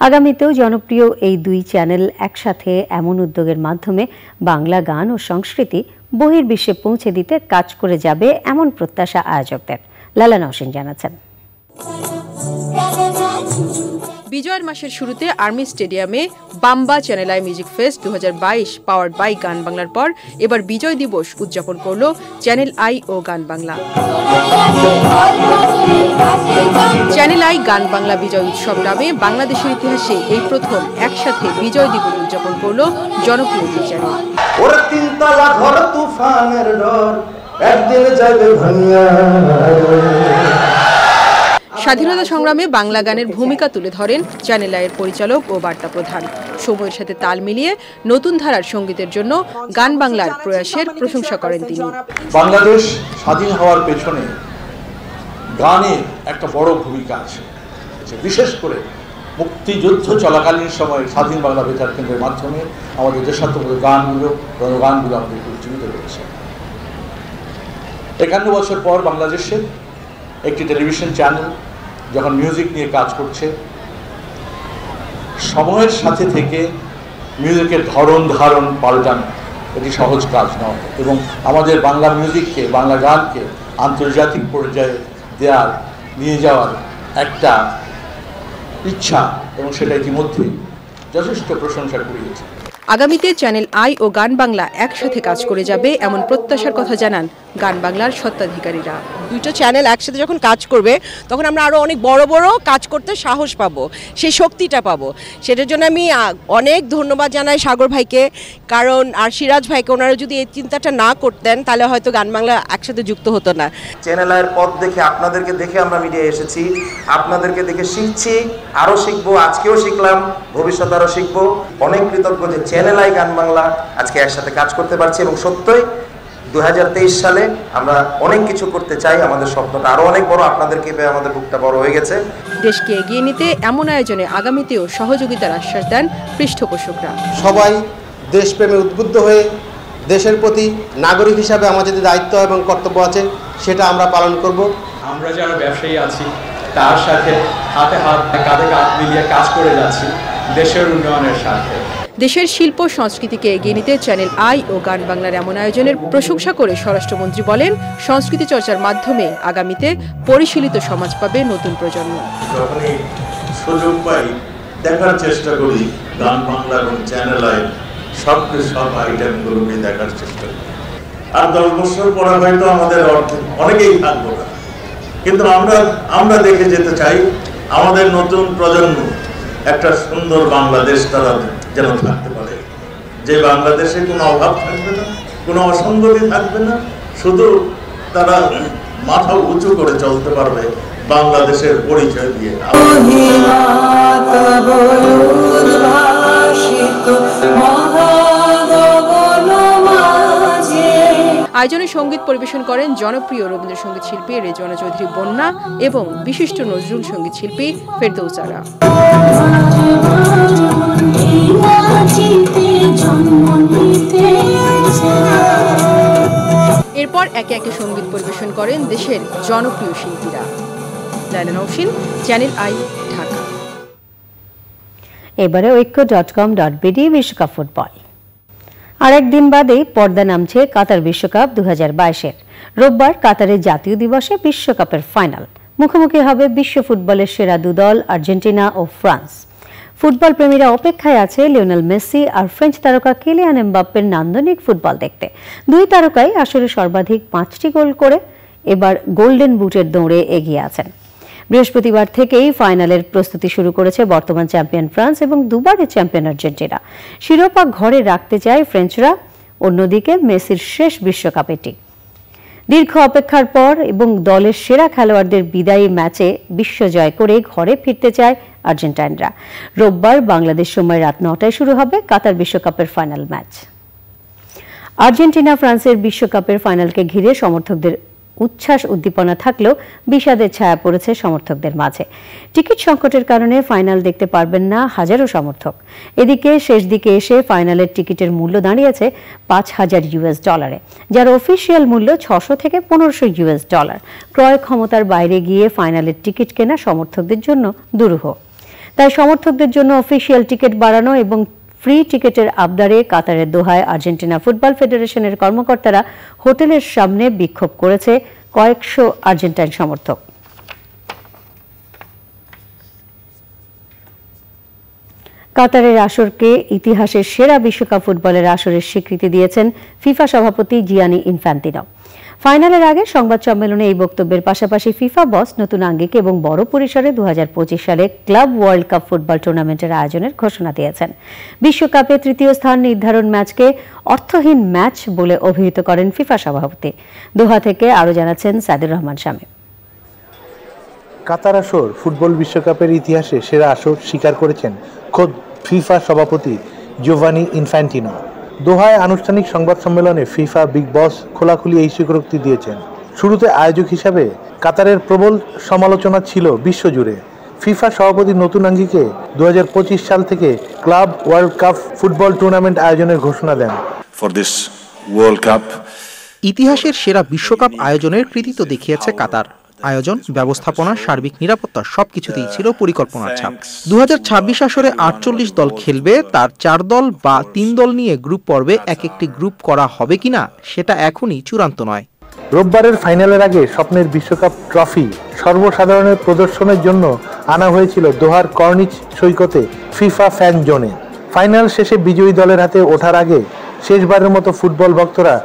Speaker 1: আগামীতেও জনপ্রিয় এই দুই চ্যানেল একসাথে এমন উদ্যোগের মাধ্যমে বাংলা গান ও সংস্কৃতি বহির্বিশ্বে পৌঁছে দিতে কাজ করে যাবে এমন প্রত্যাশা আয়োজকদের। লালা নওশিন জানাচ্ছেন।
Speaker 24: বিজয়ের মাসের শুরুতে army stadium Bamba channel I music fest দু হাজার বাইশ পাওয়ার বাই গান বাংলার পর এবার বিজয় দিবস উদযাপন করল চ্যানেল আই ও গান বাংলা। চ্যানেল আই গান বাংলা বিজয় উৎসব নামে বাংলাদেশের ইতিহাসে এই প্রথম একসাথে বিজয় দিবস উদযাপন করল জনপ্রিয় চ্যানেল।
Speaker 26: একদিন যাবে ভাঙিয়া।
Speaker 24: স্বাধীনতা সংগ্রামে বাংলা গানের ভূমিকা তুলে ধরেন চ্যানেল আইয়ের পরিচালক ও বার্তা প্রধান সময়ের সাথে তাল মিলিয়ে নতুন ধারার সঙ্গীতের জন্য গান বাংলার প্রয়াসের প্রশংসা করেন তিনি।
Speaker 27: বাংলাদেশ স্বাধীন হওয়ার পেছনে গানের একটা বড় ভূমিকা আছে। বিশেষ করে মুক্তিযুদ্ধ চলাকালীন সময়ে স্বাধীন বাংলা বেতার কেন্দ্রের মাধ্যমে আমাদের দেশাত্মবোধ গানগুলো গানগুলো আমাদের জীবিত রয়েছে। একান্ন বছর পর বাংলাদেশে একটি টেলিভিশন চ্যানেল যখন মিউজিক নিয়ে কাজ করছে, সময়ের সাথে থেকে মিউজিকের ধরন ধারণ পাল্টানো, এটি সহজ কাজ নয়। এবং আমাদের বাংলা মিউজিককে বাংলা গানকে আন্তর্জাতিক পর্যায়ে দেওয়ার নিয়ে যাওয়ার একটা ইচ্ছা এবং সেটা ইতিমধ্যেই যথেষ্ট প্রশংসা কুড়িয়েছে।
Speaker 24: আগামীতে চ্যানেল আই ও গান বাংলা একসাথে কাজ করে যাবে এমন প্রত্যাশার কথা জানান গান বাংলার সত্ত্বাধিকারীরা
Speaker 28: দুটো চ্যানেল একসাথে যখন কাজ করবে তখন আমরা আরও অনেক বড় বড় কাজ করতে সাহস পাবো সেই শক্তিটা পাবো। সেটার জন্য আমি অনেক ধন্যবাদ জানাই সাগর ভাইকে। কারণ আর সিরাজ ভাইকে ওনারা যদি এই চিন্তাটা না করতেন তাহলে হয়তো গান বাংলা একসাথে যুক্ত হতো না।
Speaker 26: চ্যানেল আয়ের পথ দেখে আপনাদেরকে দেখে আমরা মিডিয়ায় এসেছি। আপনাদেরকে দেখে শিখছি আরও শিখব আজকেও শিখলাম ভবিষ্যতে আরও শিখব। অনেক কৃতজ্ঞ যে চ্যানেল আই গান বাংলা। আজকে একসাথে কাজ করতে পারছি এবং সত্যই দু হাজার তেইশ সালে আমরা অনেক কিছু করতে চাই। আমাদের স্বপ্নটা আরও অনেক বড়। আপনাদেরকে পেয়ে আমাদের বুকটা বড় হয়ে গেছে।
Speaker 24: দেশকে এগিয়ে নিতে এমন আয়োজনে আগামীতেও সহযোগিতার আশ্বাস দেন পৃষ্ঠপোষকরা।
Speaker 29: সবাই দেশপ্রেমে উদ্বুদ্ধ হয়ে দেশের প্রতি নাগরিক হিসাবে আমাদের যে দায়িত্ব এবং কর্তব্য আছে সেটা আমরা পালন করব।
Speaker 30: আমরা যারা ব্যবসায়ী আছি তার সাথে হাতে হাত কাঁধে কাঁধ মিলিয়ে কাজ করে যাচ্ছি দেশের উন্নয়নের স্বার্থে।
Speaker 24: দেশের শিল্প সংস্কৃতিকে এগিয়ে নিতে চ্যানেল আই ও গান বাংলার এমন আয়োজনের প্রশংসা করে স্বরাষ্ট্রমন্ত্রী বলেন, সংস্কৃতি চর্চার মাধ্যমে আগামীতে পরিশীলিত সমাজ পাবে নতুন প্রজন্ম।
Speaker 31: পাই দেখার চেষ্টা করি, গান বাংলা এবং চ্যানেল আই সব সব আইটেমগুলোকে দেখার চেষ্টা করি। আর দশ বছর পরে হয়তো আমাদের অনেকেই থাকব না। কিন্তু আমরা আমরা দেখে যেতে চাই, আমাদের নতুন প্রজন্ম একটা সুন্দর বাংলাদেশ তারা যেন থাকতে পারে? যে বাংলাদেশে কোনো অভাব থাকবে না, কোনো অসঙ্গতি থাকবে না, শুধু তারা মাথা উঁচু করে চলতে পারবে বাংলাদেশের পরিচয় দিয়ে।
Speaker 24: আয়োজনে সংগীত পরিবেশন করেন জনপ্রিয় রবীন্দ্রসঙ্গীত শিল্পী রেজওয়ানা চৌধুরী বন্যা এবং বিশিষ্ট নজরুল সংগীত শিল্পী ফেরদৌসারা। এরপর একে একে সংগীত পরিবেশন করেন দেশের জনপ্রিয় শিল্পীরা। Laila Nausheen channel I, Dhaka.
Speaker 1: এবারে Oikko dot com dot BD বিশ্বকাপ ফুটবল। আর একদিন বাদেই পর্দা নামছে কাতার বিশ্বকাপ দু হাজার রোববার কাতারের জাতীয় দিবসে বিশ্বকাপের ফাইনাল। মুখোমুখি হবে বিশ্ব ফুটবলের সেরা দুদল আর্জেন্টিনা ও ফ্রান্স। ফুটবল প্রেমীরা অপেক্ষায় আছে লিওনেল মেসি আর ফ্রেঞ্চ তারকা কিলিয়ান এমবাপ্পের নান্দনিক ফুটবল দেখতে। দুই তারকাই আসলে সর্বাধিক পাঁচটি গোল করে এবার গোল্ডেন বুটের দৌড়ে এগিয়ে আছেন। বৃহস্পতিবার থেকেই ফাইনালের প্রস্তুতি শুরু করেছে বর্তমান চ্যাম্পিয়ন ফ্রান্স এবং দুবারের চ্যাম্পিয়ন আর্জেন্টিনা। শিরোপা ঘরে রাখতে চায় ফ্রেঞ্চরা, অন্যদিকে মেসির শেষ বিশ্বকাপ এটি দীর্ঘ অপেক্ষার পর এবং দলের সেরা খেলোয়াড়দের বিদায়ী ম্যাচে বিশ্বজয় করে ঘরে ফিরতে চায় আর্জেন্টাইনরা। রোববার বাংলাদেশ সময় রাত নটায় শুরু হবে কাতার বিশ্বকাপের ফাইনাল ম্যাচ। আর্জেন্টিনা ফ্রান্সের বিশ্বকাপের ফাইনালকে ঘিরে সমর্থকদের উচ্ছ্বাস, উদ্দীপনা থাকলেও বিষাদের ছায়া পড়েছে সমর্থকদের মাঝে। টিকিট সংকটের কারণে ফাইনাল দেখতে পারবেন না হাজারো সমর্থক। এদিকে শেষ দিকে এসে ফাইনালের টিকিটের মূল্য দাঁড়িয়েছে পাঁচ হাজার ইউএস ডলারে, যার অফিসিয়াল মূল্য ছশো থেকে পনেরোশো ইউএস ডলার। ক্রয় ক্ষমতার বাইরে গিয়ে ফাইনালের টিকিট কেনা সমর্থকদের জন্য দুরূহ। তাই সমর্থকদের জন্য অফিসিয়াল টিকিট বাড়ানো এবং ফ্রি টিকিটের আবদারে কাতারের দোহায় আর্জেন্টিনা ফুটবল ফেডারেশনের কর্মকর্তারা হোটেলের সামনে বিক্ষোভ করেছে কয়েকশো আর্জেন্টাইন সমর্থক। কাতারের আসরকে ইতিহাসের সেরা বিশ্বকাপ ফুটবলের আসরের স্বীকৃতি দিয়েছেন ফিফা সভাপতি জিয়ানি ইনফ্যান্তিনো। ফাইনালের আগে সংবাদ সম্মেলনে এই বক্তব্যের পাশাপাশি ফিফা বস নতুন আঙ্গিক এবং বড় পরিসরে দু সালে ক্লাব ওয়ার্ল্ড কাপ ফুটবল টুর্নামেন্টের আয়োজনের ঘোষণা দিয়েছেন। বিশ্বকাপে তৃতীয় স্থান নির্ধারণ ম্যাচকে অর্থহীন ম্যাচ বলে অভিহিত করেন ফিফা সভাপতি। দোহা থেকে আরও জানাচ্ছেন সাইদুর রহমান শামীম।
Speaker 32: কাতার আসর ফুটবল বিশ্বকাপের ইতিহাসে সেরা আসর স্বীকার করেছেন খোদ ফিফা সভাপতি জোভানি ইনফ্যান্টিনো। দোহায় আনুষ্ঠানিক সংবাদ সম্মেলনে ফিফা বিগ বস খোলাখুলি এই স্বীকারোক্তি দিয়েছেন। শুরুতে আয়োজক হিসাবে কাতারের প্রবল সমালোচনা ছিল বিশ্বজুড়ে। ফিফা সভাপতি নতুন আঙ্গিকে দু হাজার পঁচিশ সাল থেকে club world cup football tournament আয়োজনের ঘোষণা দেন।
Speaker 33: For this World Cup.
Speaker 34: ইতিহাসের সেরা বিশ্বকাপ আয়োজনের কৃতিত্ব দেখিয়েছে কাতার। আয়োজন ব্যবস্থাপনা সার্বিক নিরাপত্তা সবকিছুতেই ছিল পরিকল্পনার ছাপ। দু আসরে আটচল্লিশ দল খেলবে তার চার দল বা তিন দল নিয়ে গ্রুপ পর্বে এক একটি গ্রুপ করা হবে কিনা সেটা এখনই চূড়ান্ত নয়।
Speaker 32: রোববারের ফাইনালের আগে স্বপ্নের বিশ্বকাপ ট্রফি সর্বসাধারণের প্রদর্শনের জন্য আনা হয়েছিল দোহার কর্নিচ সৈকতে ফিফা ফ্যান জোনে। ফাইনাল শেষে বিজয়ী দলের হাতে ওঠার আগে শেষবারের মতো ফুটবল ভক্তরা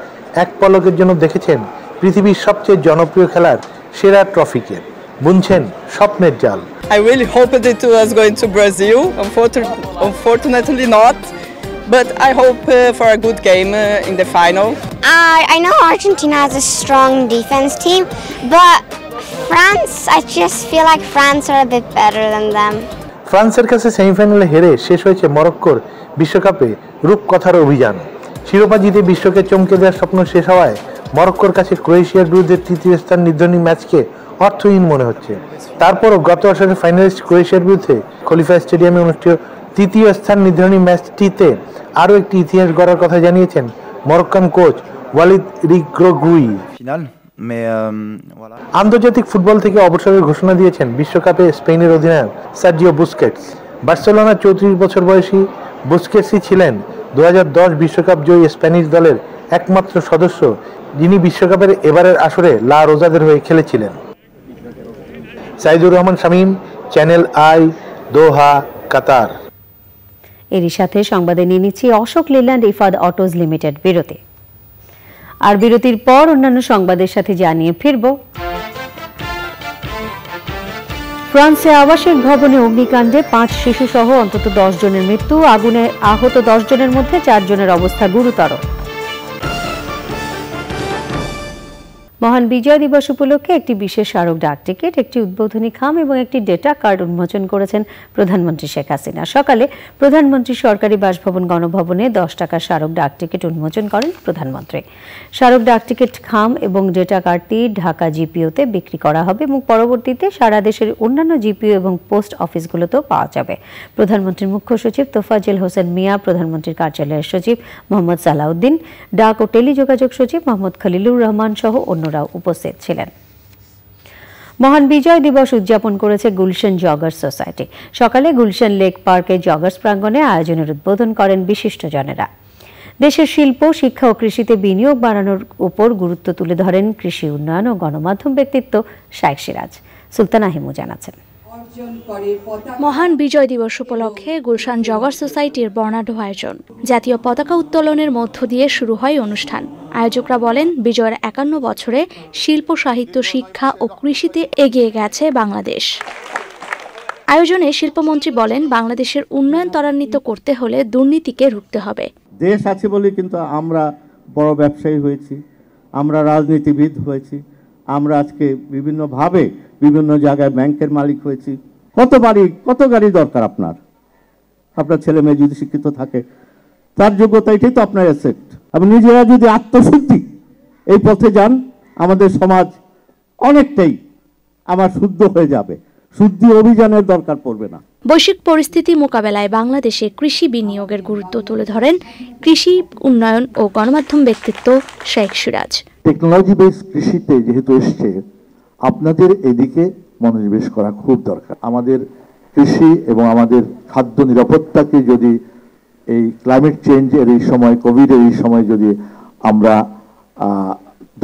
Speaker 32: এক পলকের জন্য দেখেছেন পৃথিবীর সবচেয়ে জনপ্রিয় খেলার সেরা ট্রফিকে বুনছেন স্বপ্নের জাল
Speaker 35: I really hoped it was going to Brazil. Unfortunately, unfortunately not. But I hope uh, for a good game uh, in the final.
Speaker 36: I, I know Argentina has a strong defense team, but France, I just feel like France are a bit better than them.
Speaker 32: ফ্রান্সের কাছে সেমিফাইনালে হেরে শেষ হয়েছে মরক্কোর বিশ্বকাপে রূপকথার অভিযান শিরোপা জিতে বিশ্বকে চমকে দেওয়ার স্বপ্ন শেষ হওয়ায় মরক্কোর কাছে ক্রোয়েশিয়ার বিরুদ্ধে তৃতীয় স্থান নির্ধারণী ম্যাচকে অর্থহীন মনে হচ্ছে। তারপরও গত আসরের ফাইনালিস্ট ক্রোয়েশিয়ার বিরুদ্ধে খলিফা স্টেডিয়ামে অনুষ্ঠিত তৃতীয় স্থান নির্ধারণী ম্যাচটিতে আরও একটি ইতিহাস গড়ার কথা জানিয়েছেন মরক্কান কোচ ওয়ালিদ রিগ্রোগুই। আন্তর্জাতিক ফুটবল থেকে অবসরের ঘোষণা দিয়েছেন বিশ্বকাপে স্পেনের অধিনায়ক সার্জিও বুস্কেটস। বার্সেলোনার চৌত্রিশ বছর বয়সী বুস্কেটসই ছিলেন দু বিশ্বকাপ জয়ী স্প্যানিশ দলের একমাত্র সদস্য যিনি বিশ্বকাপের এবারের আসরে লা রোজাদের হয়ে খেলেছিলেন। Saidur Rahman Shamim, channel I, Doha, Qatar.
Speaker 1: এরই সাথে সংবাদে নিয়ে নিচ্ছি অশোক লিল্যান্ড ইফাদ অটোজ লিমিটেড বিরতি। আর বিরতির পর অন্যান্য সংবাদের সাথে জানিয়ে ফিরব। ফ্রান্সে আবাসিক ভবনে অগ্নিকাণ্ডে পাঁচ শিশু সহ অন্তত দশ জনের মৃত্যু, আগুনে আহত দশ জনের মধ্যে চারজনের অবস্থা গুরুতর। মহান বিজয় দিবস উপলক্ষে একটি বিশেষ স্মারক ডাক টিকিট, একটি উদ্বোধনী খাম এবং একটি ডেটা কার্ড উন্মোচন করেছেন প্রধানমন্ত্রী শেখ হাসিনা। সকালে প্রধানমন্ত্রী সরকারি বাসভবন, গণভবনে দশ টাকার স্মারক ডাক টিকিট উন্মোচন করেন প্রধানমন্ত্রী। স্মারক ডাক টিকিট, খাম এবং ডেটা কার্ডটি ঢাকা জিপিওতে বিক্রি করা হবে এবং পরবর্তীতে সারা দেশের অন্যান্য জিপিও এবং পোস্ট অফিসগুলোতেও পাওয়া যাবে। প্রধানমন্ত্রীর মুখ্য সচিব তোফাজেল হোসেন মিয়া, প্রধানমন্ত্রীর কার্যালয়ের সচিব মোহাম্মদ সালাউদ্দিন, ডাক ও টেলিযোগাযোগ সচিব মোহাম্মদ খলিলুর রহমান সহ অন্যরা উপস্থিত ছিলেন। মহান বিজয় দিবস উদযাপন করেছে গুলশান জগার্স সোসাইটি। সকালে গুলশান লেক পার্কে জগার্স প্রাঙ্গণে আয়োজনের উদ্বোধন করেন বিশিষ্টজনেরা। দেশের শিল্প, শিক্ষা ও কৃষিতে বিনিয়োগ বাড়ানোর উপর গুরুত্ব তুলে ধরেন কৃষি উন্নয়ন ও গণমাধ্যম ব্যক্তিত্ব শাইখ সিরাজ। সুলতান আহিমু জানাচ্ছেন।
Speaker 25: মহান বিজয় দিবস উপলক্ষে গুলশান জগর সোসাইটির বর্ণাঢ্য আয়োজন। জাতীয় পতাকা উত্তোলনের মধ্য দিয়ে শুরু হয় অনুষ্ঠান। আয়োজকরা বলেন বিজয়ের একান্ন বছরে শিল্প সাহিত্য শিক্ষা ও কৃষিতে এগিয়ে গেছে বাংলাদেশ। আয়োজনে শিল্পমন্ত্রী বলেন বাংলাদেশের উন্নয়ন ত্বরান্বিত করতে হলে দুর্নীতিকে রুখতে হবে।
Speaker 37: দেশ আছে বলে কিন্তু আমরা বড় ব্যবসায়ী হয়েছি আমরা রাজনীতিবিদ হয়েছি আমরা আজকে বিভিন্নভাবে বিভিন্ন জায়গায় ব্যাংকের মালিক হয়েছি। কত বাড়ি, কত গাড়ি দরকার আপনার? আপনার ছেলে মেয়ে যদি শিক্ষিত থাকে, তার যোগ্যতা এটাই তো আপনার অ্যাসেট আপনি নিজেরা যদি আত্মশুদ্ধি, এই পথে যান, আমাদের সমাজ অনেকটাই আমার শুদ্ধ হয়ে যাবে। শুদ্ধি অভিযানের দরকার পড়বে না।
Speaker 25: বৈশ্বিক পরিস্থিতি মোকাবেলায় বাংলাদেশে কৃষি বিনিয়োগের গুরুত্ব তুলে ধরেন কৃষি, উন্নয়ন ও গণমাধ্যম ব্যক্তিত্ব শেখ সিরাজ।
Speaker 38: টেকনোলজি বেস কৃষিতে যেহেতু এসছে, আপনাদের এদিকে মনোনিবেশ করা খুব দরকার। আমাদের কৃষি এবং আমাদের খাদ্য নিরাপত্তাকে যদি এই ক্লাইমেট চেঞ্জের এই সময় কোভিডের এই সময় যদি আমরা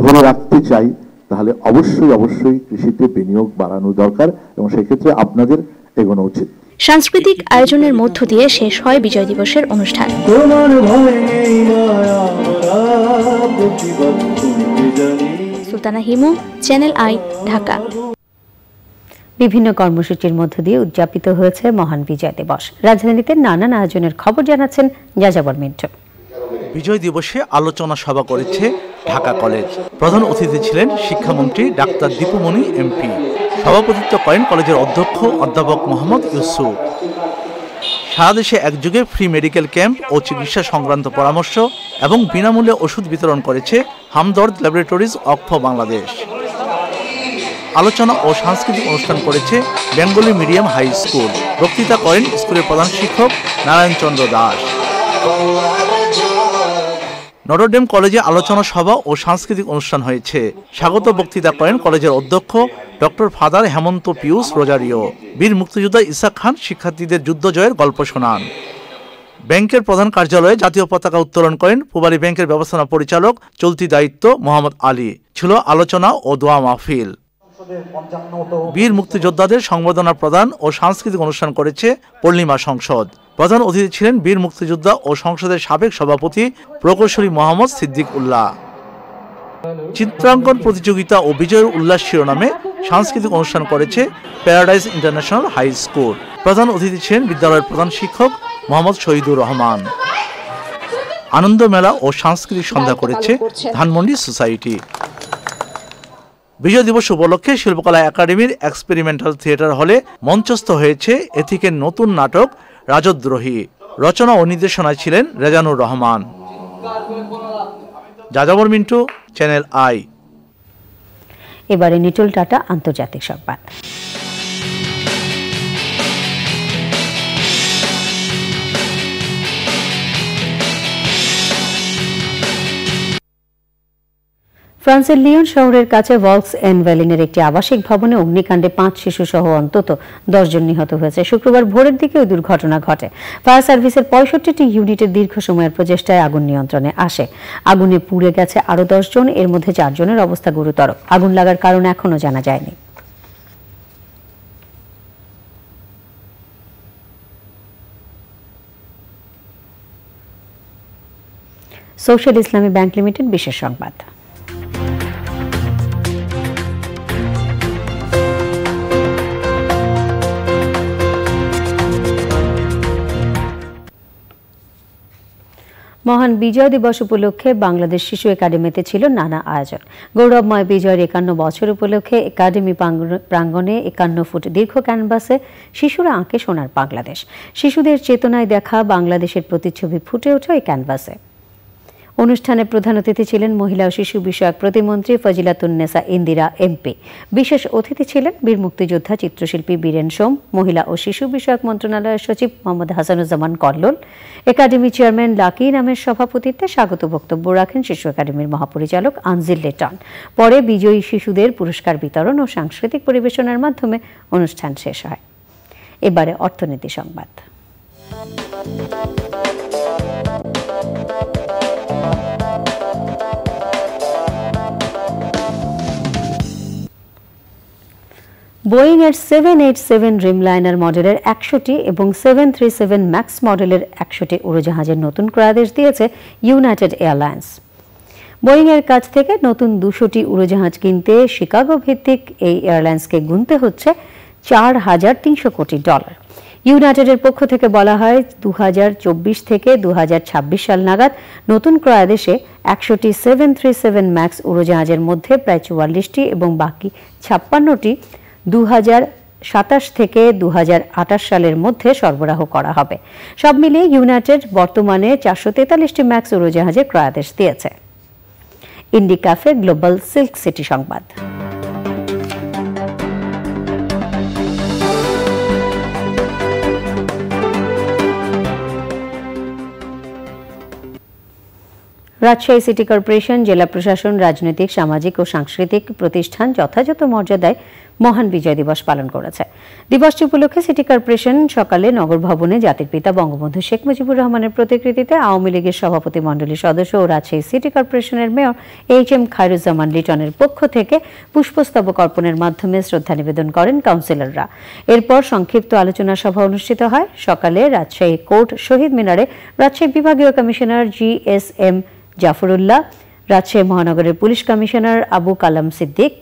Speaker 38: ধরে রাখতে চাই, তাহলে অবশ্যই অবশ্যই কৃষিতে বিনিয়োগ বাড়ানো দরকার এবং সেক্ষেত্রে আপনাদের এগোনো উচিত।
Speaker 25: সাংস্কৃতিক আয়োজনের মধ্য দিয়ে শেষ হয় বিজয় দিবসের অনুষ্ঠান। Sultana Himu channel I Dhaka.
Speaker 1: বিভিন্ন কর্মসূচির মধ্য দিয়ে উদযাপিত হয়েছে মহান বিজয় দিবস। রাজধানীতে নানান আয়োজনের খবর জানাচ্ছেন যাযাবর মিন্টু।
Speaker 23: বিজয় দিবসে আলোচনা সভা করেছে ঢাকা কলেজ। প্রধান অতিথি ছিলেন শিক্ষামন্ত্রী ডাক্তার দীপুমণি এমপি সভাপতিত্ব করেন কলেজের অধ্যক্ষ অধ্যাপক মোহাম্মদ ইউসুফ। সারা দেশে একযোগে ফ্রি মেডিকেল ক্যাম্প ও চিকিৎসা সংক্রান্ত পরামর্শ এবং বিনামূল্যে ওষুধ বিতরণ করেছে হামদর্দ ল্যাবরেটরিজ অক্ষ বাংলাদেশ। আলোচনা ও সাংস্কৃতিক অনুষ্ঠান করেছে বেঙ্গলি মিডিয়াম হাই স্কুল। বক্তৃতা করেন স্কুলের প্রধান শিক্ষক নারায়ণচন্দ্র দাস। নটরডেম কলেজে আলোচনা সভা ও সাংস্কৃতিক অনুষ্ঠান হয়েছে। স্বাগত বক্তৃতা করেন কলেজের অধ্যক্ষ ডক্টর ফাদার হেমন্ত পিয়ুষ রোজারিও। বীর মুক্তিযোদ্ধা ইসাক খান শিক্ষার্থীদের যুদ্ধ জয়ের গল্প শোনান। ব্যাংকের প্রধান কার্যালয়ে জাতীয় পতাকা উত্তোলন করেন পুবারী ব্যাংকের ব্যবস্থাপনা পরিচালক চলতি দায়িত্ব মোহাম্মদ আলী। ছিল আলোচনা ও দোয়া মাহফিল। বীর মুক্তিযোদ্ধাদের সংবর্ধনা প্রদান ও সাংস্কৃতিক অনুষ্ঠান করেছে পূর্ণিমা সংসদ। প্রধান অতিথি ছিলেন বীর মুক্তিযোদ্ধা ও সংসদের সাবেক সভাপতি প্রকৌশলী মোহাম্মদ সিদ্দিক উল্লাহ। চিত্রাঙ্কন প্রতিযোগিতা ও বিজয়ের উল্লাস শিরোনামে সাংস্কৃতিক অনুষ্ঠান করেছে প্যারাডাইজ ইন্টারন্যাশনাল হাই স্কুল। প্রধান অতিথি ছিলেন বিদ্যালয়ের প্রধান শিক্ষক মোহাম্মদ শহীদুর রহমান। আনন্দ মেলা ও সাংস্কৃতিক সন্ধ্যা করেছে ধানমন্ডি সোসাইটি। বিজয় দিবস উপলক্ষে শিল্পকলা একাডেমির এক্সপেরিমেন্টাল থিয়েটার হলে মঞ্চস্থ হয়েছে এথিকের নতুন নাটক রাজদ্রোহী। রচনা ও নির্দেশনায় ছিলেন রেজানুর রহমান। যাযাবর মিন্টু, চ্যানেল আই।
Speaker 1: এবারে নিটল টাটা আন্তর্জাতিক সংবাদ। ফ্রান্সের লিওন শহরের কাছে ভলক্স এনভেলিনের একটি আবাসিক ভবনে অগ্নিকাণ্ডে পাঁচ শিশু সহ অন্তত দশজন নিহত হয়েছে। শুক্রবার ভোরের দিকে ওই দুর্ঘটনা ঘটে। ফায়ার সার্ভিসের পঁয়ষট্টিটি ইউনিটের দীর্ঘ সময়ের প্রচেষ্টায় আগুন নিয়ন্ত্রণে আসে। আগুনে পুড়ে গেছে আরও দশজন, এর মধ্যে চারজনের অবস্থা গুরুতর। আগুন লাগার কারণ এখনও জানা যায়নি। সোশ্যাল ইসলামী ব্যাংক লিমিটেড, বিশেষ সংবাদ। মহান বিজয় দিবস উপলক্ষে বাংলাদেশ শিশু একাডেমিতে ছিল নানা আয়োজন। গৌরবময় বিজয়ের একান্ন বছর উপলক্ষে একাডেমি প্রাঙ্গণে একান্ন ফুট দীর্ঘ ক্যানভাসে শিশুরা আঁকে সোনার বাংলাদেশ। শিশুদের চেতনায় দেখা বাংলাদেশের প্রতিচ্ছবি ফুটে ওঠে এই ক্যানভাসে। অনুষ্ঠানে প্রধান অতিথি ছিলেন মহিলা ও শিশু বিষয়ক প্রতিমন্ত্রী ফজিলাতুন্নেসা ইন্দিরা এমপি। বিশেষ অতিথি ছিলেন বীর মুক্তিযোদ্ধা চিত্রশিল্পী বীরেন সোম, মহিলা ও শিশু বিষয়ক মন্ত্রণালয়ের সচিব মোহাম্মদ হাসানুজ্জামান কল্লোল। একাডেমি চেয়ারম্যান লাকি নামের সভাপতিত্বে স্বাগত বক্তব্য রাখেন শিশু একাডেমির মহাপরিচালক আনজিল লেটন। পরে বিজয়ী শিশুদের পুরস্কার বিতরণ ও সাংস্কৃতিক পরিবেশনার মাধ্যমে অনুষ্ঠান শেষ হয়। এবারে অর্থনীতি সংবাদ। বোয়িং এর সেভেন এইট সেভেন ড্রিমলাইনার মডেলের একশোটি এবং সেভেন থ্রি সেভেন ম্যাক্স মডেলের একশোটি উড়োজাহাজের নতুন ক্রয়াদেশ দিয়েছে ইউনাইটেড এয়ারলাইন্স বোয়িং এর কাছ থেকে নতুন দুশোটি উড়োজাহাজ কিনতে শিকাগো ভিত্তিক এই এয়ারলাইন্সকে গুনতে হচ্ছে চার হাজার তিনশো কোটি ডলার। ইউনাইটেডের পক্ষ থেকে বলা হয় দু হাজার চব্বিশ থেকে দু হাজার ছাব্বিশ সাল নাগাদ নতুন ক্রয়াদেশে একশোটি সেভেন থ্রি সেভেন ম্যাক্স উড়োজাহাজের মধ্যে প্রায় চুয়াল্লিশটি এবং বাকি ছাপ্পান্নটি সাতাশ থেকে দু হাজার আঠাশ সালের মধ্যে সরবরাহ করা হবে। সব মিলিয়ে ইউনাইটেড বর্তমানে চারশো তেতাল্লিশটি ম্যাক্স উড়োজাহাজের ক্রয়াদেশ দিয়েছে। Indie cafe global silk city সংবাদ। রাজশাহী সিটি কর্পোরেশন, জেলা প্রশাসন, রাজনৈতিক, সামাজিক ও সাংস্কৃতিক প্রতিষ্ঠান যথাযথ মর্যাদায় মহান বিজয় দিবস পালন করেছে। দিবসটি উপলক্ষে সিটি কর্পোরেশন সকালে নগর ভবনে জাতির পিতা বঙ্গবন্ধু শেখ মুজিবুর রহমানের প্রতিকৃতিতে আওয়ামী লীগের সভাপতি মণ্ডলীর সদস্য ও রাজশাহী সিটি কর্পোরেশনের মেয়র এইচ এম খায়রুজ্জামান লিটনের পক্ষ থেকে পুষ্পস্তবক অর্পণের মাধ্যমে শ্রদ্ধা নিবেদন করেন কাউন্সিলররা। এরপর সংক্ষিপ্ত আলোচনা সভা অনুষ্ঠিত হয়। সকালে রাজশাহী কোর্ট শহীদ মিনারে রাজশাহী বিভাগীয় commissioner G S M Zafrullah, Rajshahi মহানগরের পুলিশ কমিশনার আবু কালাম সিদ্দিক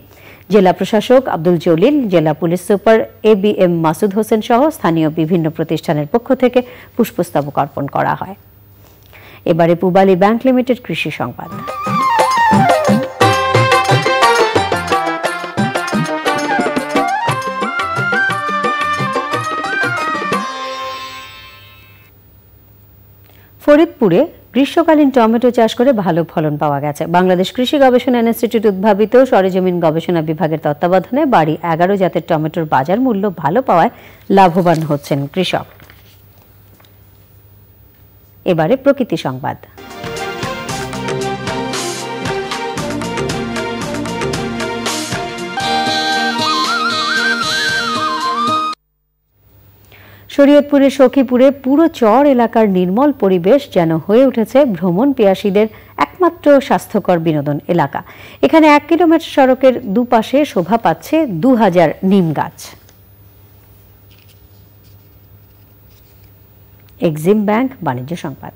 Speaker 1: জেলা প্রশাসক আব্দুল জলিল, জেলা police super A B M Masud Hossain সহ স্থানীয় বিভিন্ন প্রতিষ্ঠানের পক্ষ থেকে পুষ্পস্তবক অর্পণ করা হয়। এবারে পুবালি ব্যাংক লিমিটেড কৃষি সংবাদ। ফরিদপুরে গ্রীষ্মকালীন টমেটো চাষ করে ভালো ফলন পাওয়া গেছে। বাংলাদেশ কৃষি গবেষণা ইনস্টিটিউট উদ্ভাবিত সরেজমিন গবেষণা বিভাগের তত্ত্বাবধানে বাড়ি এগারো জাতের টমেটোর বাজার মূল্য ভালো পাওয়ায় লাভবান হচ্ছেন কৃষক। এবারে প্রকৃতি সংবাদ। শরীয়তপুরের সখীপুরে পুরো চর এলাকার নির্মল পরিবেশ যেন হয়ে উঠেছে ভ্রমণ পিয়াসীদের একমাত্র স্বাস্থ্যকর বিনোদন এলাকা। এখানে এক কিলোমিটার সড়কের দুপাশে শোভা পাচ্ছে দু হাজার নিম গাছ। এক্সিম ব্যাংক, বাণিজ্য সংবাদ।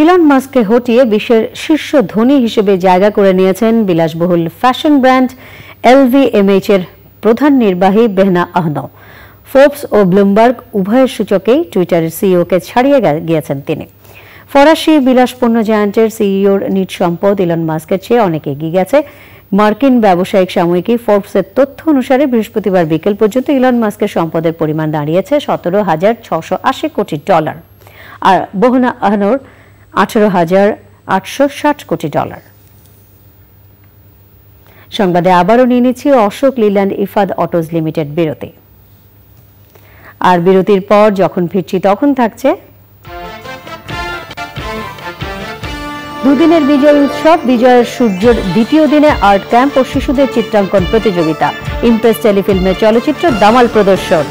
Speaker 1: ইলন মাস্ককে হটিয়ে বিশ্বের শীর্ষ ধনী হিসেবে জায়গা করে নিয়েছেন বিলাসবহুল ফ্যাশন ব্র্যান্ড এলভিএমএইচ এর প্রধান নির্বাহী বেহনা আহনব ফোর্বস ও ব্লুমবার্গ উভয়ের সূচকেই টুইটারের সিইওকে ছাড়িয়ে গিয়েছেন তিনি। ফরাসি বিলাসপূর্ণ জায়ান্টের সিইওর নিট সম্পদ ইলন মাস্কের চেয়ে অনেক এগিয়ে গেছে। মার্কিন ব্যবসায়িক সাময়িকী ফোর্বসের তথ্য অনুসারে বৃহস্পতিবার বিকেল পর্যন্ত ইলন মাস্কের সম্পদের পরিমাণ দাঁড়িয়েছে সতেরো হাজার ছশো আশি কোটি ডলার। আর বহনা আহনোর আঠারো হাজার আটশো ষাট কোটি ডলার। সংবাদে আবারও নিয়ে নিচ্ছি অশোক লিল্যান্ড ইফাদ অটোজ লিমিটেড বিরতি। আর বিরতির পর যখন ফিরছি তখন থাকছে দুদিনের বিজয় উৎসব, বিজয়ের সূর্যের দ্বিতীয় দিনে আর্ট ক্যাম্প ও শিশুদের চিত্রাঙ্কন প্রতিযোগিতা। ইমপ্রেস টেলিফিল্মের চলচ্চিত্র দামাল প্রদর্শন।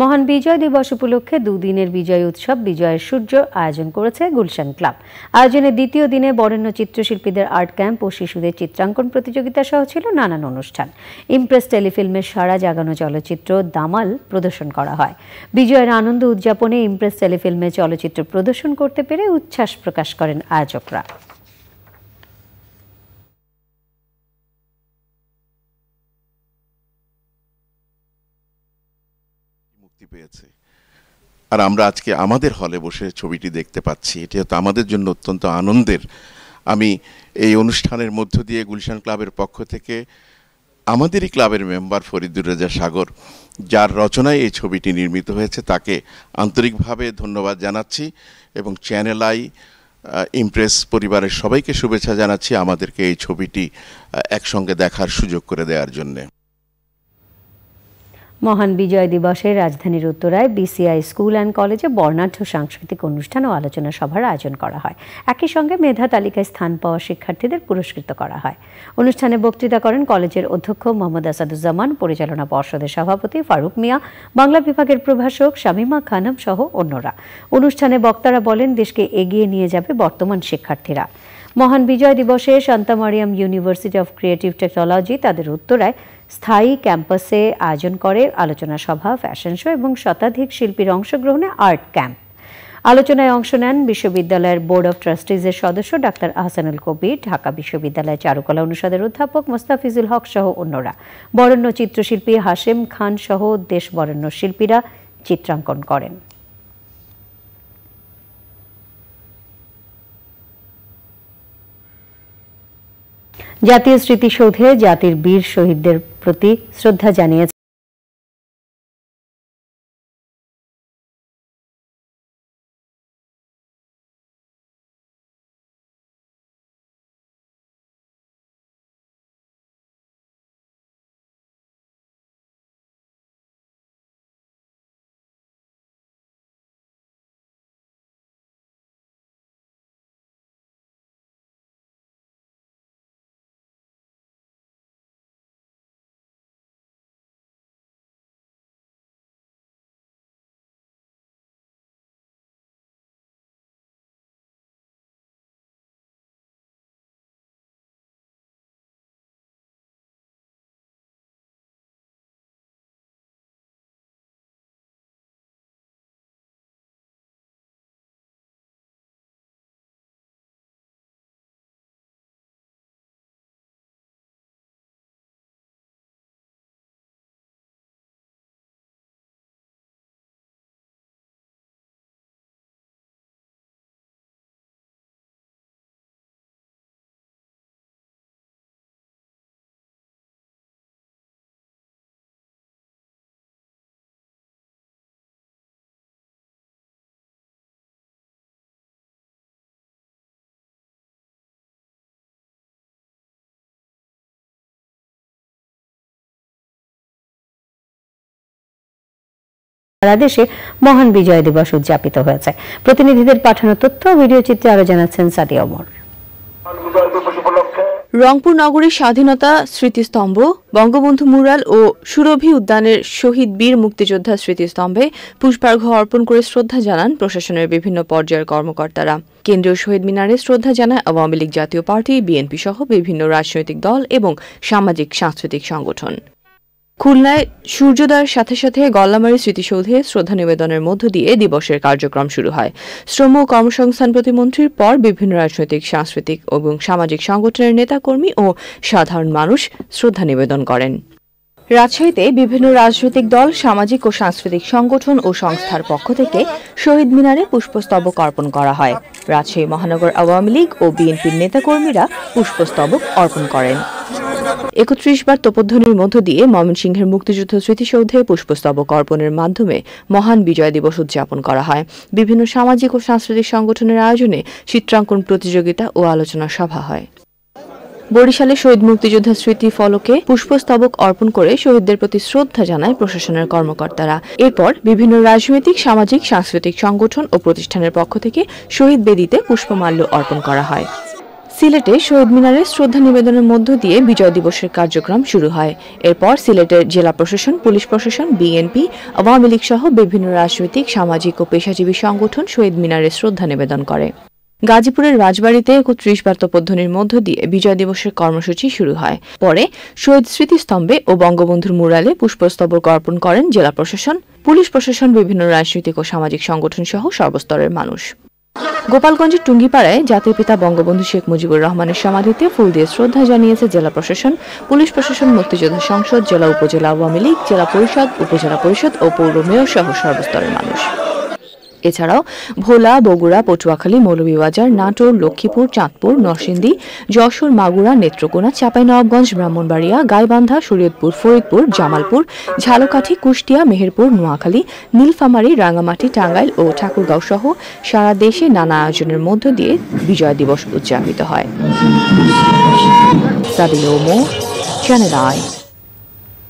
Speaker 1: মহান বিজয় দিবস উপলক্ষে দুদিনের বিজয় উৎসব, বিজয়ের সূর্য আয়োজন করেছে গুলশান ক্লাব। আয়োজনের দ্বিতীয় দিনে বরেণ্য চিত্রশিল্পীদের আর্ট ক্যাম্প ও শিশুদের চিত্রাঙ্কন প্রতিযোগিতা সহ ছিল নানান অনুষ্ঠান। ইমপ্রেস টেলিফিল্মের সারা জাগানো চলচ্চিত্র দামাল প্রদর্শন করা হয়। বিজয়ের আনন্দ উদযাপনে ইমপ্রেস টেলিফিল্মে চলচ্চিত্র প্রদর্শন করতে পেরে উচ্ছ্বাস প্রকাশ করেন আয়োজকরা।
Speaker 39: মুক্তি পেয়েছে। আর আমরা আজকে আমাদের হলে বসে ছবিটি দেখতে পাচ্ছি। এটি হয়তো আমাদের জন্য অত্যন্ত আনন্দের। আমি এই অনুষ্ঠানের মধ্য দিয়ে গুলশান ক্লাবের পক্ষ থেকে আমাদেরই ক্লাবের মেম্বার ফরিদুর রেজা সাগর, যার রচনায় এই ছবিটি নির্মিত হয়েছে, তাকে আন্তরিকভাবে ধন্যবাদ জানাচ্ছি এবং চ্যানেল আই ইমপ্রেস পরিবারের সবাইকে শুভেচ্ছা জানাচ্ছি আমাদেরকে এই ছবিটি একসঙ্গে দেখার সুযোগ করে দেওয়ার জন্যে।
Speaker 1: মহান বিজয় দিবসে রাজধানীর উত্তরায় বিসিআই স্কুল অ্যান্ড কলেজে বর্ণাঢ্য সাংস্কৃতিক অনুষ্ঠান ও আলোচনা সভার আয়োজন করা হয়। একই সঙ্গে মেধা তালিকায় স্থান পাওয়া শিক্ষার্থীদের পুরস্কৃত করা হয়। অনুষ্ঠানে বক্তৃতা করেন কলেজের অধ্যক্ষ মোহাম্মদ আসাদুজ্জামান, পরিচালনা পর্ষদের সভাপতি ফারুক মিয়া, বাংলা বিভাগের প্রভাষক শামিমা খানম সহ অন্যরা। অনুষ্ঠানে বক্তারা বলেন, দেশকে এগিয়ে নিয়ে যাবে বর্তমান শিক্ষার্থীরা। মহান বিজয় দিবসে Shanto Mariam university of creative technology তাদের উত্তরায় স্থায়ী ক্যাম্পাসে আয়োজন করে আলোচনা সভা, ফ্যাশন শো এবং শতাধিক শিল্পীর অংশগ্রহণে আর্ট ক্যাম্প। আলোচনায় অংশ নেন বিশ্ববিদ্যালয়ের বোর্ড অব ট্রাস্টিজের সদস্য ডাক্তার আহসানুল কবির, ঢাকা বিশ্ববিদ্যালয়ের চারুকলা অনুষদের অধ্যাপক মোস্তাফিজুল হক সহ অন্যরা। বরেণ্য চিত্রশিল্পী হাশেম খান সহ দেশ বরেণ্য শিল্পীরা চিত্রাঙ্কন করেন। জাতীয় স্মৃতিসৌধে জাতির বীর শহীদদের প্রতি শ্রদ্ধা জানিয়েছে সারা দেশে মহান বিজয় দিবস উদযাপিত হয়েছে। প্রতিনিধিদের পাঠানো তথ্য ভিডিও চিত্রে আরও জানাচ্ছেন সাদিয়া ওমর।
Speaker 40: রংপুর নগরীর স্বাধীনতা স্মৃতিস্তম্ভ, বঙ্গবন্ধু মুরাল ও সুরভি উদ্যানের শহীদ বীর মুক্তিযোদ্ধা স্মৃতিস্তম্ভে পুষ্পার্ঘ অর্পণ করে শ্রদ্ধা জানান প্রশাসনের বিভিন্ন পর্যায়ের কর্মকর্তারা। কেন্দ্রীয় শহীদ মিনারে শ্রদ্ধা জানায় আওয়ামী লীগ জাতীয় পার্টি, বিএনপি সহ বিভিন্ন রাজনৈতিক দল এবং সামাজিক, সাংস্কৃতিক সংগঠন। খুলনায় সূর্যোদয়ের সাথে সাথে গল্লামারি স্মৃতিসৌধে শ্রদ্ধা নিবেদনের মধ্য দিয়ে দিবসের কার্যক্রম শুরু হয়। শ্রম ও কর্মসংস্থান প্রতিমন্ত্রীর পর বিভিন্ন রাজনৈতিক, সাংস্কৃতিক এবং সামাজিক সংগঠনের নেতাকর্মী ও সাধারণ মানুষ শ্রদ্ধা নিবেদন করেন। রাজশাহীতে বিভিন্ন রাজনৈতিক দল, সামাজিক ও সাংস্কৃতিক সংগঠন ও সংস্থার পক্ষ থেকে শহীদ মিনারে পুষ্পস্তবক অর্পণ করা হয়। রাজশাহী মহানগর আওয়ামী লীগ ও বিএনপির নেতাকর্মীরা পুষ্পস্তবক অর্পণ করেন। একত্রিশ বার তোপধ্বনির মধ্য দিয়ে ময়মনসিংহের মুক্তিযুদ্ধ স্মৃতিসৌধে পুষ্পস্তবক অর্পণের মাধ্যমে মহান বিজয় দিবস উদযাপন করা হয়। বিভিন্ন সামাজিক ও সাংস্কৃতিক সংগঠনের আয়োজনে চিত্রাঙ্কন প্রতিযোগিতা ও আলোচনা সভা হয়। বরিশালে শহীদ মুক্তিযোদ্ধা স্মৃতি ফলকে পুষ্পস্তবক অর্পণ করে শহীদদের প্রতি শ্রদ্ধা জানায় প্রশাসনের কর্মকর্তারা। এরপর বিভিন্ন রাজনৈতিক, সামাজিক, সাংস্কৃতিক সংগঠন ও প্রতিষ্ঠানের পক্ষ থেকে শহীদ বেদিতে পুষ্পমাল্য অর্পণ করা হয়। সিলেটে শহীদ মিনারে শ্রদ্ধা নিবেদনের মধ্য দিয়ে বিজয় দিবসের কার্যক্রম শুরু হয়। এরপর সিলেটের জেলা প্রশাসন, পুলিশ প্রশাসন বিএনপি আওয়ামী লীগ সহ বিভিন্ন রাজনৈতিক, সামাজিক ও পেশাজীবী সংগঠন শহীদ মিনারে শ্রদ্ধা নিবেদন করে। গাজীপুরের রাজবাড়িতে একত্রিশ বার তপধ্বনির মধ্য দিয়ে বিজয় দিবসের কর্মসূচি শুরু হয়। পরে শহীদ স্মৃতিস্তম্ভে ও বঙ্গবন্ধুর মুরালে পুষ্পস্তবক অর্পণ করেন জেলা প্রশাসন, পুলিশ প্রশাসন, বিভিন্ন রাজনৈতিক ও সামাজিক সংগঠন সহ সর্বস্তরের মানুষ। গোপালগঞ্জের টুঙ্গিপাড়ায় জাতির পিতা বঙ্গবন্ধু শেখ মুজিবুর রহমানের সমাধিতে ফুল দিয়ে শ্রদ্ধা জানিয়েছে জেলা প্রশাসন, পুলিশ প্রশাসন, মুক্তিযোদ্ধা সংসদ, জেলা উপজেলা আওয়ামী লীগ, জেলা পরিষদ, উপজেলা পরিষদ ও পৌর মেয়র সহ সর্বস্তরের মানুষ। এছাড়াও ভোলা, বগুড়া, পটুয়াখালী, মৌলভীবাজার, নাটোর, লক্ষ্মীপুর, চাঁদপুর, নরসিংদী, যশোর, মাগুরা, নেত্রকোনা, চাঁপাইনবাবগঞ্জ, ব্রাহ্মণবাড়িয়া, গাইবান্ধা, শরীয়তপুর, ফরিদপুর, জামালপুর, ঝালকাঠি, কুষ্টিয়া, মেহেরপুর, নোয়াখালী, নীলফামারী, রাঙ্গামাটি, টাঙ্গাইল ও ঠাকুরগাঁও সহ সারা দেশে নানা আয়োজনের মধ্য দিয়ে বিজয় দিবস উদযাপিত হয়। চ্যানেল